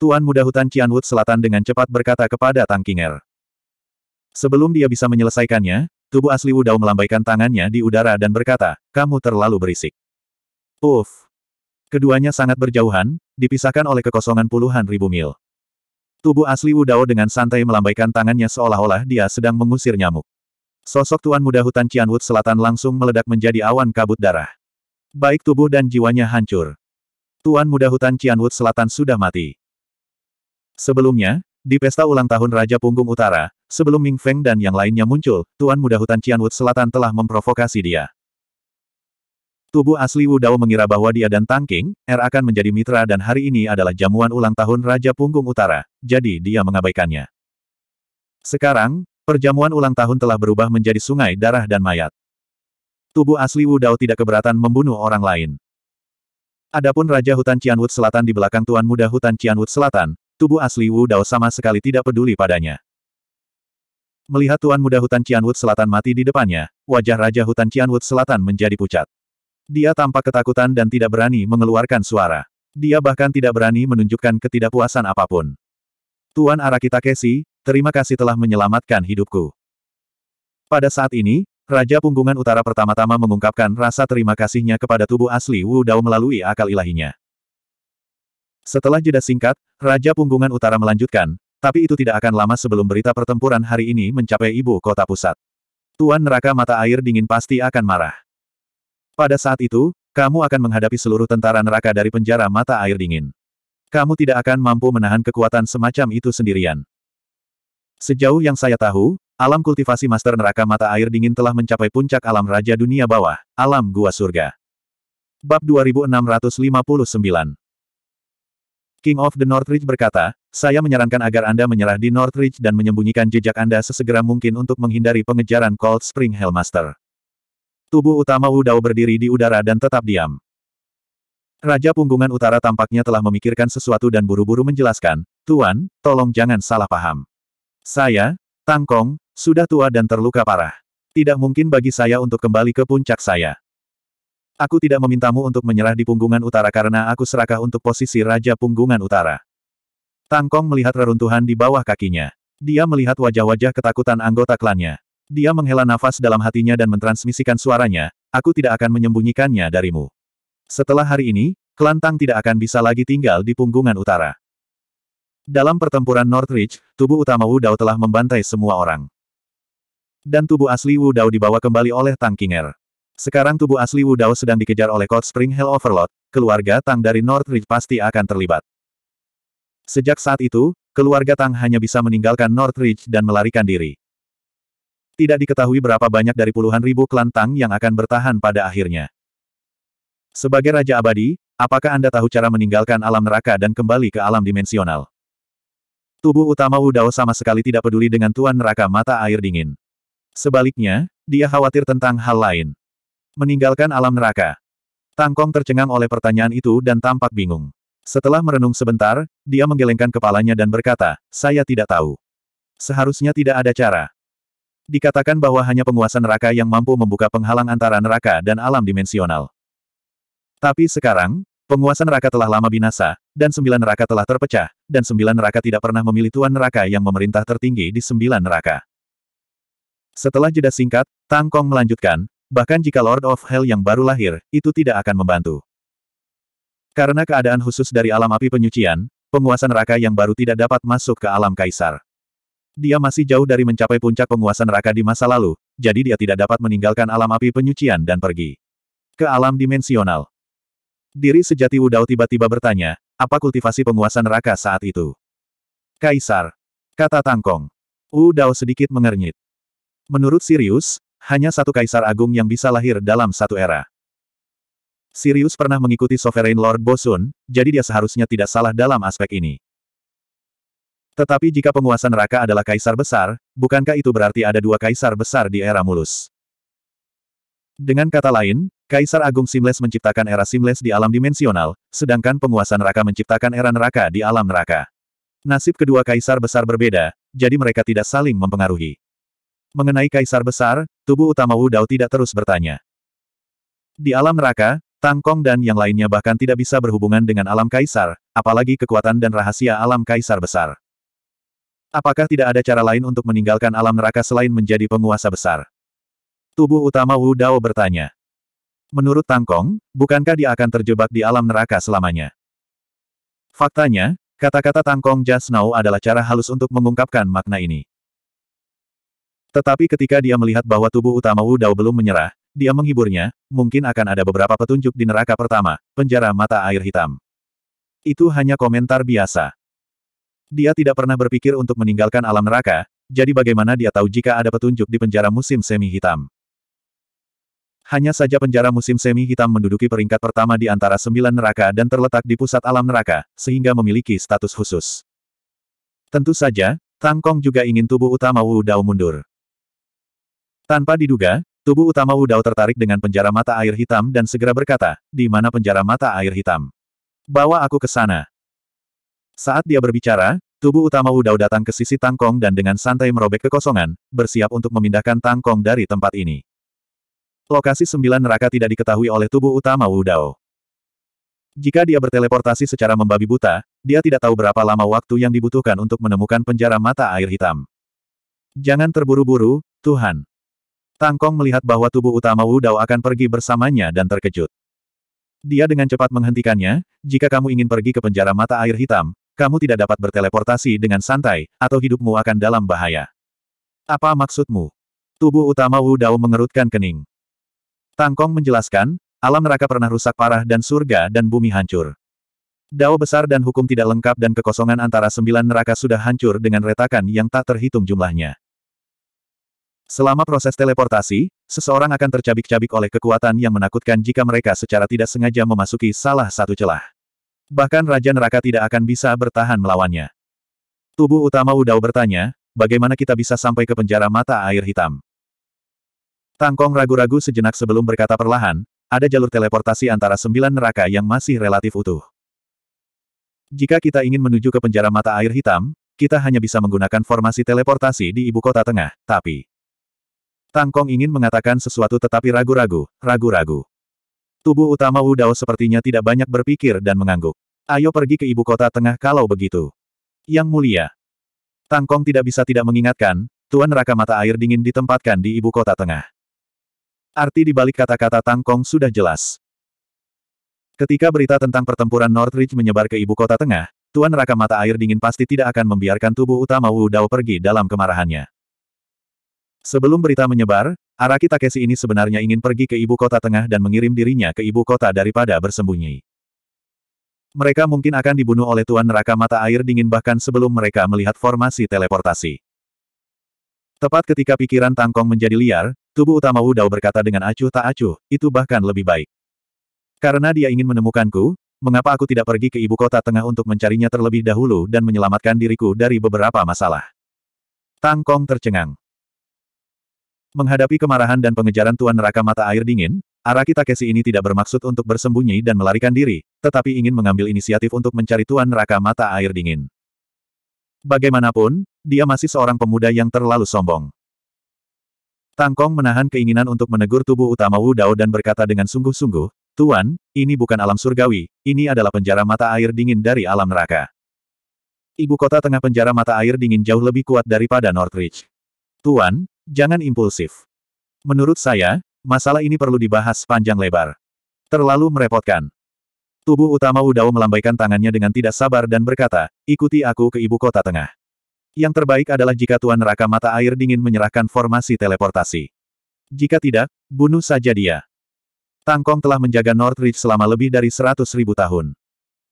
Tuan Muda Hutan Cianwood Selatan dengan cepat berkata kepada Tang Kinger. Sebelum dia bisa menyelesaikannya, tubuh asli Wudao melambaikan tangannya di udara dan berkata, kamu terlalu berisik. Uff. Keduanya sangat berjauhan, dipisahkan oleh kekosongan puluhan ribu mil. Tubuh asli Wudao dengan santai melambaikan tangannya seolah-olah dia sedang mengusir nyamuk. Sosok Tuan Muda Hutan Cianwood Selatan langsung meledak menjadi awan kabut darah. Baik tubuh dan jiwanya hancur. Tuan Muda Hutan Cianwood Selatan sudah mati. Sebelumnya, di pesta ulang tahun Raja Punggung Utara, sebelum Ming Feng dan yang lainnya muncul, Tuan Muda Hutan Cianwood Selatan telah memprovokasi dia. Tubuh asli Wu Dao mengira bahwa dia dan Tang King, Er akan menjadi mitra dan hari ini adalah jamuan ulang tahun Raja Punggung Utara, jadi dia mengabaikannya. Sekarang, perjamuan ulang tahun telah berubah menjadi sungai darah dan mayat. Tubuh asli Wu Dao tidak keberatan membunuh orang lain. Adapun Raja Hutan Cianwood Selatan di belakang Tuan Muda Hutan Cianwood Selatan, tubuh asli Wu Dao sama sekali tidak peduli padanya. Melihat Tuan Muda Hutan Cianwood Selatan mati di depannya, wajah Raja Hutan Cianwood Selatan menjadi pucat. Dia tampak ketakutan dan tidak berani mengeluarkan suara. Dia bahkan tidak berani menunjukkan ketidakpuasan apa pun. Tuan Arakita Kesi, terima kasih telah menyelamatkan hidupku. Pada saat ini, Raja Punggungan Utara pertama-tama mengungkapkan rasa terima kasihnya kepada tubuh asli Wu Dao melalui akal ilahinya. Setelah jeda singkat, Raja Punggungan Utara melanjutkan, tapi itu tidak akan lama sebelum berita pertempuran hari ini mencapai ibu kota pusat. Tuan neraka mata air dingin pasti akan marah. Pada saat itu, kamu akan menghadapi seluruh tentara neraka dari penjara mata air dingin. Kamu tidak akan mampu menahan kekuatan semacam itu sendirian. Sejauh yang saya tahu, Alam kultivasi Master Neraka Mata Air Dingin telah mencapai puncak alam Raja Dunia Bawah, alam Gua Surga. Bab 2659 King of the Northridge berkata, saya menyarankan agar Anda menyerah di Northridge dan menyembunyikan jejak Anda sesegera mungkin untuk menghindari pengejaran Cold Spring Hellmaster. Tubuh utama Wu Dao berdiri di udara dan tetap diam. Raja Punggungan Utara tampaknya telah memikirkan sesuatu dan buru-buru menjelaskan, Tuan, tolong jangan salah paham. Saya, Tang Kong, sudah tua dan terluka parah. Tidak mungkin bagi saya untuk kembali ke puncak saya. Aku tidak memintamu untuk menyerah di punggungan utara karena aku serakah untuk posisi Raja Punggungan Utara. Tang Kong melihat reruntuhan di bawah kakinya. Dia melihat wajah-wajah ketakutan anggota klannya. Dia menghela nafas dalam hatinya dan mentransmisikan suaranya, aku tidak akan menyembunyikannya darimu. Setelah hari ini, klan Tang tidak akan bisa lagi tinggal di punggungan utara. Dalam pertempuran Northridge, tubuh utama Wu Dao telah membantai semua orang. Dan tubuh asli Wu Dao dibawa kembali oleh Tang Kinger. Sekarang tubuh asli Wu Dao sedang dikejar oleh Cold Spring Hell Overlord, keluarga Tang dari Northridge pasti akan terlibat. Sejak saat itu, keluarga Tang hanya bisa meninggalkan Northridge dan melarikan diri. Tidak diketahui berapa banyak dari puluhan ribu klan Tang yang akan bertahan pada akhirnya. Sebagai Raja Abadi, apakah Anda tahu cara meninggalkan alam neraka dan kembali ke alam dimensional? Tubuh utama Wu Dao sama sekali tidak peduli dengan tuan neraka mata air dingin. Sebaliknya, dia khawatir tentang hal lain. Meninggalkan alam neraka. Tangkong tercengang oleh pertanyaan itu dan tampak bingung. Setelah merenung sebentar, dia menggelengkan kepalanya dan berkata, saya tidak tahu. Seharusnya tidak ada cara. Dikatakan bahwa hanya penguasa neraka yang mampu membuka penghalang antara neraka dan alam dimensional. Tapi sekarang, Penguasa neraka telah lama binasa, dan sembilan neraka telah terpecah, dan sembilan neraka tidak pernah memilih tuan neraka yang memerintah tertinggi di sembilan neraka. Setelah jeda singkat, Tang Kong melanjutkan, bahkan jika Lord of Hell yang baru lahir, itu tidak akan membantu. Karena keadaan khusus dari alam api penyucian, penguasa neraka yang baru tidak dapat masuk ke alam kaisar. Dia masih jauh dari mencapai puncak penguasa neraka di masa lalu, jadi dia tidak dapat meninggalkan alam api penyucian dan pergi ke alam dimensional. Diri sejati Wudao tiba-tiba bertanya, apa kultivasi penguasa neraka saat itu? Kaisar. Kata Tangkong. Wudao sedikit mengernyit. Menurut Sirius, hanya satu kaisar agung yang bisa lahir dalam satu era. Sirius pernah mengikuti Sovereign Lord Bosun, jadi dia seharusnya tidak salah dalam aspek ini. Tetapi jika penguasa neraka adalah kaisar besar, bukankah itu berarti ada dua kaisar besar di era mulus? Dengan kata lain, Kaisar Agung Simles menciptakan era Simles di alam dimensional, sedangkan penguasa neraka menciptakan era neraka di alam neraka. Nasib kedua kaisar besar berbeda, jadi mereka tidak saling mempengaruhi. Mengenai kaisar besar, tubuh utama Wu Dao tidak terus bertanya. Di alam neraka, Tang Kong dan yang lainnya bahkan tidak bisa berhubungan dengan alam kaisar, apalagi kekuatan dan rahasia alam kaisar besar. Apakah tidak ada cara lain untuk meninggalkan alam neraka selain menjadi penguasa besar? Tubuh utama Wu Dao bertanya. Menurut Tangkong, bukankah dia akan terjebak di alam neraka selamanya? Faktanya, kata-kata Tangkong just now adalah cara halus untuk mengungkapkan makna ini. Tetapi ketika dia melihat bahwa tubuh utama Wu Dao belum menyerah, dia menghiburnya, mungkin akan ada beberapa petunjuk di neraka pertama, penjara mata air hitam. Itu hanya komentar biasa. Dia tidak pernah berpikir untuk meninggalkan alam neraka, jadi bagaimana dia tahu jika ada petunjuk di penjara musim semi hitam? Hanya saja penjara musim semi hitam menduduki peringkat pertama di antara sembilan neraka dan terletak di pusat alam neraka, sehingga memiliki status khusus. Tentu saja, Tang Kong juga ingin tubuh utama Wu Dao mundur. Tanpa diduga, tubuh utama Wu Dao tertarik dengan penjara mata air hitam dan segera berkata, di mana penjara mata air hitam? Bawa aku ke sana. Saat dia berbicara, tubuh utama Wu Dao datang ke sisi Tang Kong dan dengan santai merobek kekosongan, bersiap untuk memindahkan Tang Kong dari tempat ini. Lokasi sembilan neraka tidak diketahui oleh tubuh utama Wu Dao. Jika dia berteleportasi secara membabi buta, dia tidak tahu berapa lama waktu yang dibutuhkan untuk menemukan penjara mata air hitam. Jangan terburu-buru, Tuhan. Tangkong melihat bahwa tubuh utama Wu Dao akan pergi bersamanya dan terkejut. Dia dengan cepat menghentikannya, jika kamu ingin pergi ke penjara mata air hitam, kamu tidak dapat berteleportasi dengan santai, atau hidupmu akan dalam bahaya. Apa maksudmu? Tubuh utama Wu Dao mengerutkan kening. Tangkong menjelaskan, alam neraka pernah rusak parah dan surga dan bumi hancur. Dao besar dan hukum tidak lengkap dan kekosongan antara sembilan neraka sudah hancur dengan retakan yang tak terhitung jumlahnya. Selama proses teleportasi, seseorang akan tercabik-cabik oleh kekuatan yang menakutkan jika mereka secara tidak sengaja memasuki salah satu celah. Bahkan Raja Neraka tidak akan bisa bertahan melawannya. Tubuh utama Udao bertanya, bagaimana kita bisa sampai ke penjara mata air hitam? Tangkong ragu-ragu sejenak sebelum berkata perlahan, ada jalur teleportasi antara sembilan neraka yang masih relatif utuh. Jika kita ingin menuju ke penjara mata air hitam, kita hanya bisa menggunakan formasi teleportasi di ibu kota tengah, tapi... Tangkong ingin mengatakan sesuatu tetapi ragu-ragu, ragu-ragu. Tubuh utama Wu Dao sepertinya tidak banyak berpikir dan mengangguk. Ayo pergi ke ibu kota tengah kalau begitu. Yang mulia. Tangkong tidak bisa tidak mengingatkan, Tuan Neraka Mata Air Dingin ditempatkan di ibu kota tengah. Arti di balik kata-kata Tangkong sudah jelas. Ketika berita tentang pertempuran Northridge menyebar ke ibu kota tengah, Tuan Neraka Mata Air Dingin pasti tidak akan membiarkan tubuh utama Wu Dao pergi dalam kemarahannya. Sebelum berita menyebar, Araki Takeshi ini sebenarnya ingin pergi ke ibu kota tengah dan mengirim dirinya ke ibu kota daripada bersembunyi. Mereka mungkin akan dibunuh oleh Tuan Neraka Mata Air Dingin bahkan sebelum mereka melihat formasi teleportasi. Tepat ketika pikiran Tangkong menjadi liar, Tubuh utama Wu Dao berkata dengan acuh tak acuh, itu bahkan lebih baik. Karena dia ingin menemukanku, mengapa aku tidak pergi ke ibu kota tengah untuk mencarinya terlebih dahulu dan menyelamatkan diriku dari beberapa masalah? Tang Kong tercengang. Menghadapi kemarahan dan pengejaran Tuan Neraka Mata Air Dingin, Araki Takeshi ini tidak bermaksud untuk bersembunyi dan melarikan diri, tetapi ingin mengambil inisiatif untuk mencari Tuan Neraka Mata Air Dingin. Bagaimanapun, dia masih seorang pemuda yang terlalu sombong. Tang Kong menahan keinginan untuk menegur tubuh utama Wu Dao dan berkata dengan sungguh-sungguh, Tuan, ini bukan alam surgawi, ini adalah penjara mata air dingin dari alam neraka. Ibu kota tengah penjara mata air dingin jauh lebih kuat daripada Northridge. Tuan, Jangan impulsif. Menurut saya, masalah ini perlu dibahas panjang lebar. Terlalu merepotkan. Tubuh utama Udao melambaikan tangannya dengan tidak sabar dan berkata, ikuti aku ke ibu kota tengah. Yang terbaik adalah jika Tuan Neraka Mata Air Dingin menyerahkan formasi teleportasi. Jika tidak, bunuh saja dia. Tangkong telah menjaga Northridge selama lebih dari seratus ribu tahun.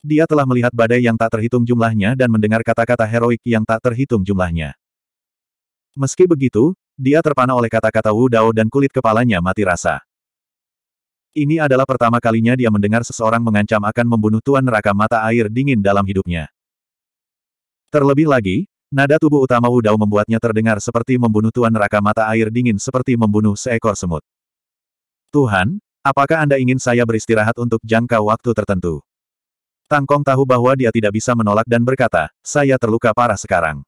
Dia telah melihat badai yang tak terhitung jumlahnya dan mendengar kata-kata heroik yang tak terhitung jumlahnya. Meski begitu, dia terpana oleh kata-kata Wu Dao dan kulit kepalanya mati rasa. Ini adalah pertama kalinya dia mendengar seseorang mengancam akan membunuh Tuan Neraka Mata Air Dingin dalam hidupnya. Terlebih lagi, nada tubuh utama Wu Dao membuatnya terdengar seperti membunuh Tuan Neraka Mata Air Dingin seperti membunuh seekor semut. Tuhan, apakah Anda ingin saya beristirahat untuk jangka waktu tertentu? Tangkong tahu bahwa dia tidak bisa menolak dan berkata, saya terluka parah sekarang.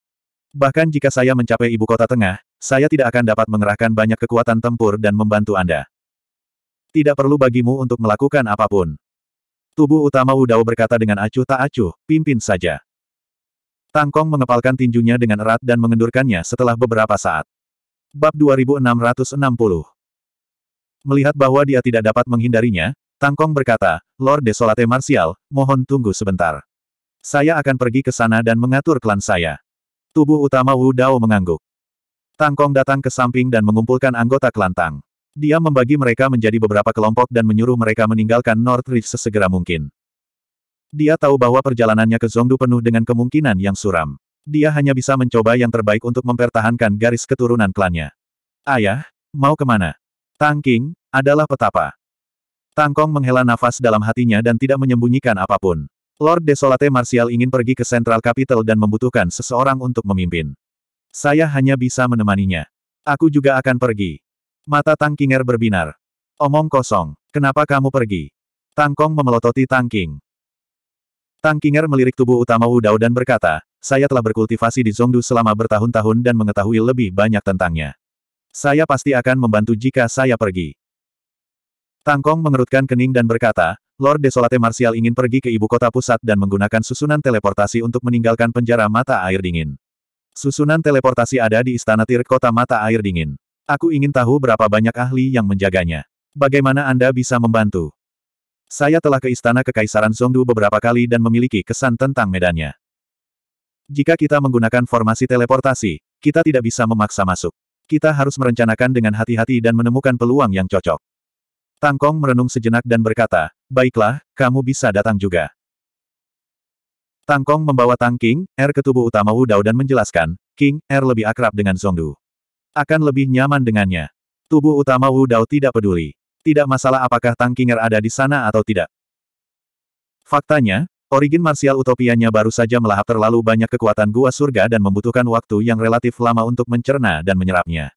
Bahkan jika saya mencapai ibu kota tengah, saya tidak akan dapat mengerahkan banyak kekuatan tempur dan membantu Anda. Tidak perlu bagimu untuk melakukan apa pun. Tubuh utama Wudao berkata dengan acuh tak acuh, pimpin saja. Tangkong mengepalkan tinjunya dengan erat dan mengendurkannya setelah beberapa saat. Bab 2660 Melihat bahwa dia tidak dapat menghindarinya, Tangkong berkata, Lord Desolate Martial, mohon tunggu sebentar. Saya akan pergi ke sana dan mengatur klan saya. Tubuh utama Wu Dao mengangguk. Tangkong datang ke samping dan mengumpulkan anggota kelantang. Dia membagi mereka menjadi beberapa kelompok dan menyuruh mereka meninggalkan Northridge sesegera mungkin. Dia tahu bahwa perjalanannya ke Zongdu penuh dengan kemungkinan yang suram. Dia hanya bisa mencoba yang terbaik untuk mempertahankan garis keturunan klannya. Ayah, mau ke mana? Tangking, adalah petapa. Tangkong menghela nafas dalam hatinya dan tidak menyembunyikan apa pun. Lord Desolate Martial ingin pergi ke Central Capital dan membutuhkan seseorang untuk memimpin. Saya hanya bisa menemaninya. Aku juga akan pergi. Mata Tang Kinger berbinar. Omong kosong. Kenapa kamu pergi? Tang Kong memelototi Tang King. Tang Kinger melirik tubuh utama Wu Dao dan berkata, saya telah berkultivasi di Zongdu selama bertahun-tahun dan mengetahui lebih banyak tentangnya. Saya pasti akan membantu jika saya pergi. Tang Kong mengerutkan kening dan berkata, Lord Desolate Martial ingin pergi ke ibu kota pusat dan menggunakan susunan teleportasi untuk meninggalkan penjara mata air dingin. Susunan teleportasi ada di Istana Tir Kota Mata Air Dingin. Aku ingin tahu berapa banyak ahli yang menjaganya. Bagaimana Anda bisa membantu? Saya telah ke Istana Kekaisaran Zongdu beberapa kali dan memiliki kesan tentang medannya. Jika kita menggunakan formasi teleportasi, kita tidak bisa memaksa masuk. Kita harus merencanakan dengan hati-hati dan menemukan peluang yang cocok. Tangkong merenung sejenak dan berkata, baiklah, kamu bisa datang juga. Tangkong membawa Tang King, Er ke tubuh utama Wu Dao dan menjelaskan, King, Er lebih akrab dengan Zongdu. Akan lebih nyaman dengannya. Tubuh utama Wu Dao tidak peduli. Tidak masalah apakah Tang King Er ada di sana atau tidak. Faktanya, origin marsial utopianya baru saja melahap terlalu banyak kekuatan gua surga dan membutuhkan waktu yang relatif lama untuk mencerna dan menyerapnya.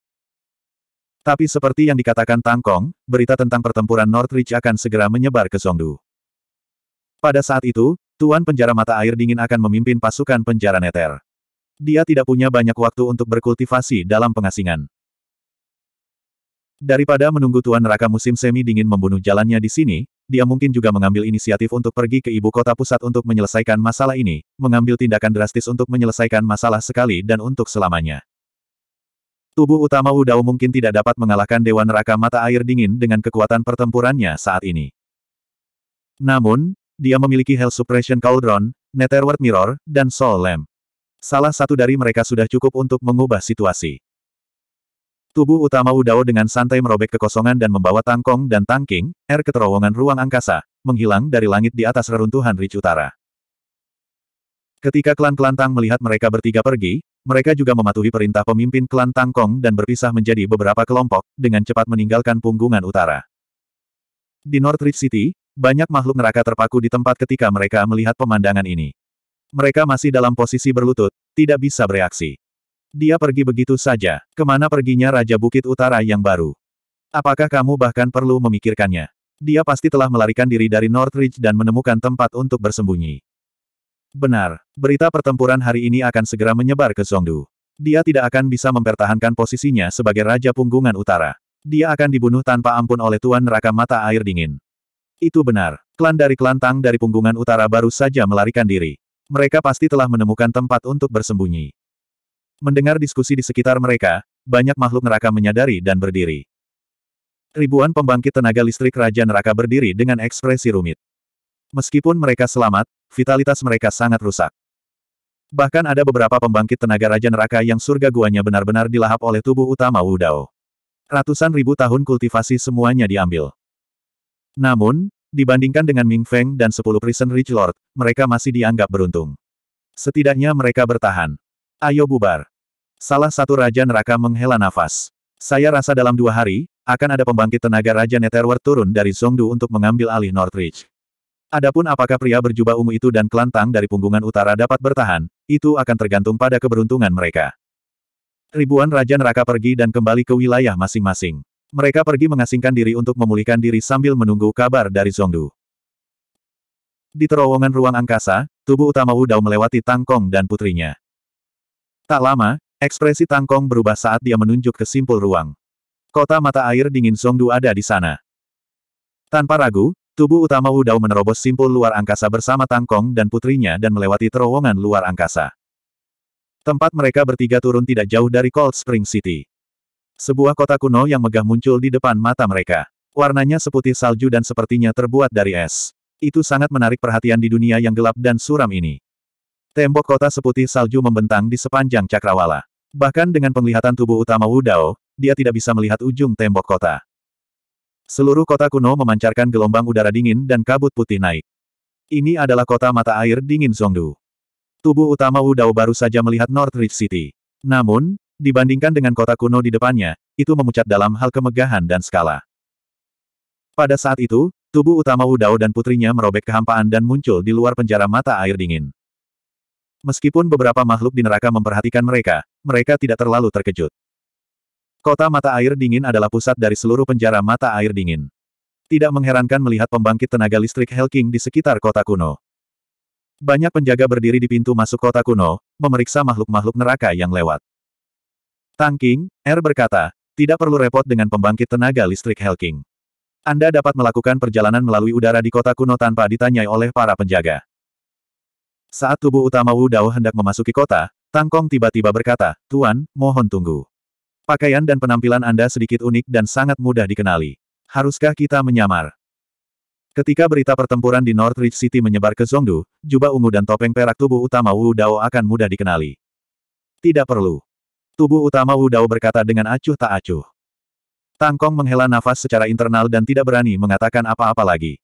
Tapi seperti yang dikatakan Tangkong, berita tentang pertempuran Northridge akan segera menyebar ke Zongdu. Pada saat itu, Tuan Penjara Mata Air Dingin akan memimpin pasukan penjara neter. Dia tidak punya banyak waktu untuk berkultivasi dalam pengasingan. Daripada menunggu Tuan Neraka musim semi dingin membunuh jalannya di sini, dia mungkin juga mengambil inisiatif untuk pergi ke ibu kota pusat untuk menyelesaikan masalah ini, mengambil tindakan drastis untuk menyelesaikan masalah sekali dan untuk selamanya. Tubuh utama Udao mungkin tidak dapat mengalahkan Dewa Neraka Mata Air Dingin dengan kekuatan pertempurannya saat ini. Namun, dia memiliki Hell Suppression Cauldron, Netherworld Mirror, dan Soul Lamp. Salah satu dari mereka sudah cukup untuk mengubah situasi. Tubuh utama Udao dengan santai merobek kekosongan dan membawa Tangkong dan Tangking, air ke terowongan ruang angkasa, menghilang dari langit di atas reruntuhan Ridge Utara. Ketika klan Kelantang melihat mereka bertiga pergi, mereka juga mematuhi perintah pemimpin klan Tangkong dan berpisah menjadi beberapa kelompok, dengan cepat meninggalkan punggungan utara. Di Northridge City, banyak makhluk neraka terpaku di tempat ketika mereka melihat pemandangan ini. Mereka masih dalam posisi berlutut, tidak bisa bereaksi. Dia pergi begitu saja. Ke mana perginya Raja Bukit Utara yang baru? Apakah kamu bahkan perlu memikirkannya? Dia pasti telah melarikan diri dari Northridge dan menemukan tempat untuk bersembunyi. Benar, berita pertempuran hari ini akan segera menyebar ke Zhongdu. Dia tidak akan bisa mempertahankan posisinya sebagai Raja Punggungan Utara. Dia akan dibunuh tanpa ampun oleh Tuan Neraka Mata Air Dingin. Itu benar. Klan dari klan Tang dari Punggungan Utara baru saja melarikan diri. Mereka pasti telah menemukan tempat untuk bersembunyi. Mendengar diskusi di sekitar mereka, banyak makhluk neraka menyadari dan berdiri. Ribuan pembangkit tenaga listrik Raja Neraka berdiri dengan ekspresi rumit. Meskipun mereka selamat, vitalitas mereka sangat rusak. Bahkan ada beberapa pembangkit tenaga Raja Neraka yang surga guanya benar-benar dilahap oleh tubuh utama Wudao. Ratusan ribu tahun kultivasi semuanya diambil. Namun, Dibandingkan dengan Ming Feng dan 10 Prison Rich Lord, mereka masih dianggap beruntung. Setidaknya mereka bertahan. Ayo bubar. Salah satu Raja Neraka menghela nafas. Saya rasa dalam dua hari, akan ada pembangkit tenaga Raja Netherworld turun dari Zhongdu untuk mengambil alih Northridge. Adapun apakah pria berjubah ungu itu dan kelantang dari punggungan utara dapat bertahan, itu akan tergantung pada keberuntungan mereka. Ribuan Raja Neraka pergi dan kembali ke wilayah masing-masing. Mereka pergi mengasingkan diri untuk memulihkan diri sambil menunggu kabar dari Zhongdu. Di terowongan ruang angkasa, tubuh utama Wu Dao melewati Tangkong dan putrinya. Tak lama, ekspresi Tangkong berubah saat dia menunjuk ke simpul ruang. Kota mata air dingin Zhongdu ada di sana. Tanpa ragu, tubuh utama Wu Dao menerobos simpul luar angkasa bersama Tangkong dan putrinya dan melewati terowongan luar angkasa. Tempat mereka bertiga turun tidak jauh dari Cold Spring City. Sebuah kota kuno yang megah muncul di depan mata mereka. Warnanya seputih salju dan sepertinya terbuat dari es. Itu sangat menarik perhatian di dunia yang gelap dan suram ini. Tembok kota seputih salju membentang di sepanjang cakrawala. Bahkan dengan penglihatan tubuh utama Wudao, dia tidak bisa melihat ujung tembok kota. Seluruh kota kuno memancarkan gelombang udara dingin dan kabut putih naik. Ini adalah kota mata air dingin Zhongdu. Tubuh utama Wudao baru saja melihat Northridge City. Namun, Dibandingkan dengan kota kuno di depannya, itu memucat dalam hal kemegahan dan skala. Pada saat itu, tubuh utama Wudao dan putrinya merobek kehampaan dan muncul di luar penjara mata air dingin. Meskipun beberapa makhluk di neraka memperhatikan mereka, mereka tidak terlalu terkejut. Kota mata air dingin adalah pusat dari seluruh penjara mata air dingin. Tidak mengherankan melihat pembangkit tenaga listrik Helking di sekitar kota kuno. Banyak penjaga berdiri di pintu masuk kota kuno, memeriksa makhluk-makhluk neraka yang lewat. Tang King, R berkata, tidak perlu repot dengan pembangkit tenaga listrik Helking. Anda dapat melakukan perjalanan melalui udara di kota kuno tanpa ditanyai oleh para penjaga. Saat tubuh utama Wu Dao hendak memasuki kota, Tang Kong tiba-tiba berkata, Tuan, mohon tunggu. Pakaian dan penampilan Anda sedikit unik dan sangat mudah dikenali. Haruskah kita menyamar? Ketika berita pertempuran di Northridge City menyebar ke Zhongdu, jubah ungu dan topeng perak tubuh utama Wu Dao akan mudah dikenali. Tidak perlu. Tubuh utama Wu Dao berkata dengan acuh tak acuh. Tang Kong menghela nafas secara internal dan tidak berani mengatakan apa-apa lagi.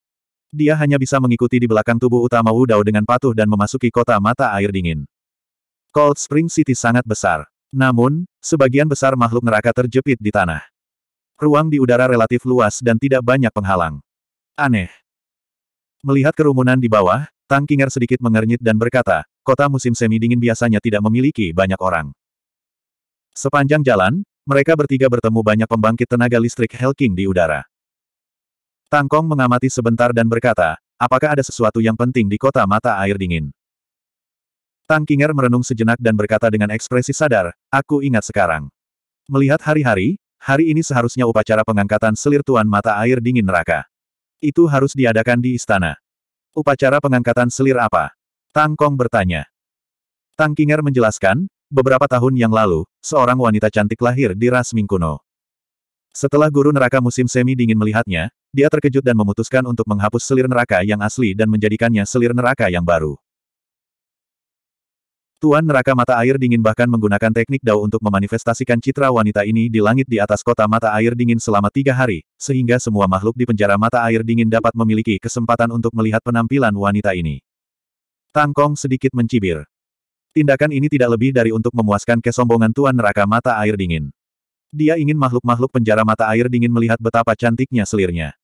Dia hanya bisa mengikuti di belakang tubuh utama Wu Dao dengan patuh dan memasuki kota mata air dingin. Cold Spring City sangat besar. Namun, sebagian besar makhluk neraka terjepit di tanah. Ruang di udara relatif luas dan tidak banyak penghalang. Aneh. Melihat kerumunan di bawah, Tang Kinger sedikit mengernyit dan berkata, kota musim semi dingin biasanya tidak memiliki banyak orang. Sepanjang jalan, mereka bertiga bertemu banyak pembangkit tenaga listrik Helking di udara. Tangkong mengamati sebentar dan berkata, apakah ada sesuatu yang penting di kota mata air dingin? Tang Kinger merenung sejenak dan berkata dengan ekspresi sadar, aku ingat sekarang. Melihat hari-hari, hari ini seharusnya upacara pengangkatan selir tuan mata air dingin neraka. Itu harus diadakan di istana. Upacara pengangkatan selir apa? Tang Kong bertanya. Tang Kinger menjelaskan, Beberapa tahun yang lalu, seorang wanita cantik lahir di Rasming kuno. Setelah guru neraka musim semi dingin melihatnya, dia terkejut dan memutuskan untuk menghapus selir neraka yang asli dan menjadikannya selir neraka yang baru. Tuan neraka mata air dingin bahkan menggunakan teknik dao untuk memanifestasikan citra wanita ini di langit di atas kota mata air dingin selama tiga hari, sehingga semua makhluk di penjara mata air dingin dapat memiliki kesempatan untuk melihat penampilan wanita ini. Tangkong sedikit mencibir. Tindakan ini tidak lebih dari untuk memuaskan kesombongan Tuan Neraka Mata Air Dingin. Dia ingin makhluk-makhluk penjara mata air dingin melihat betapa cantiknya selirnya.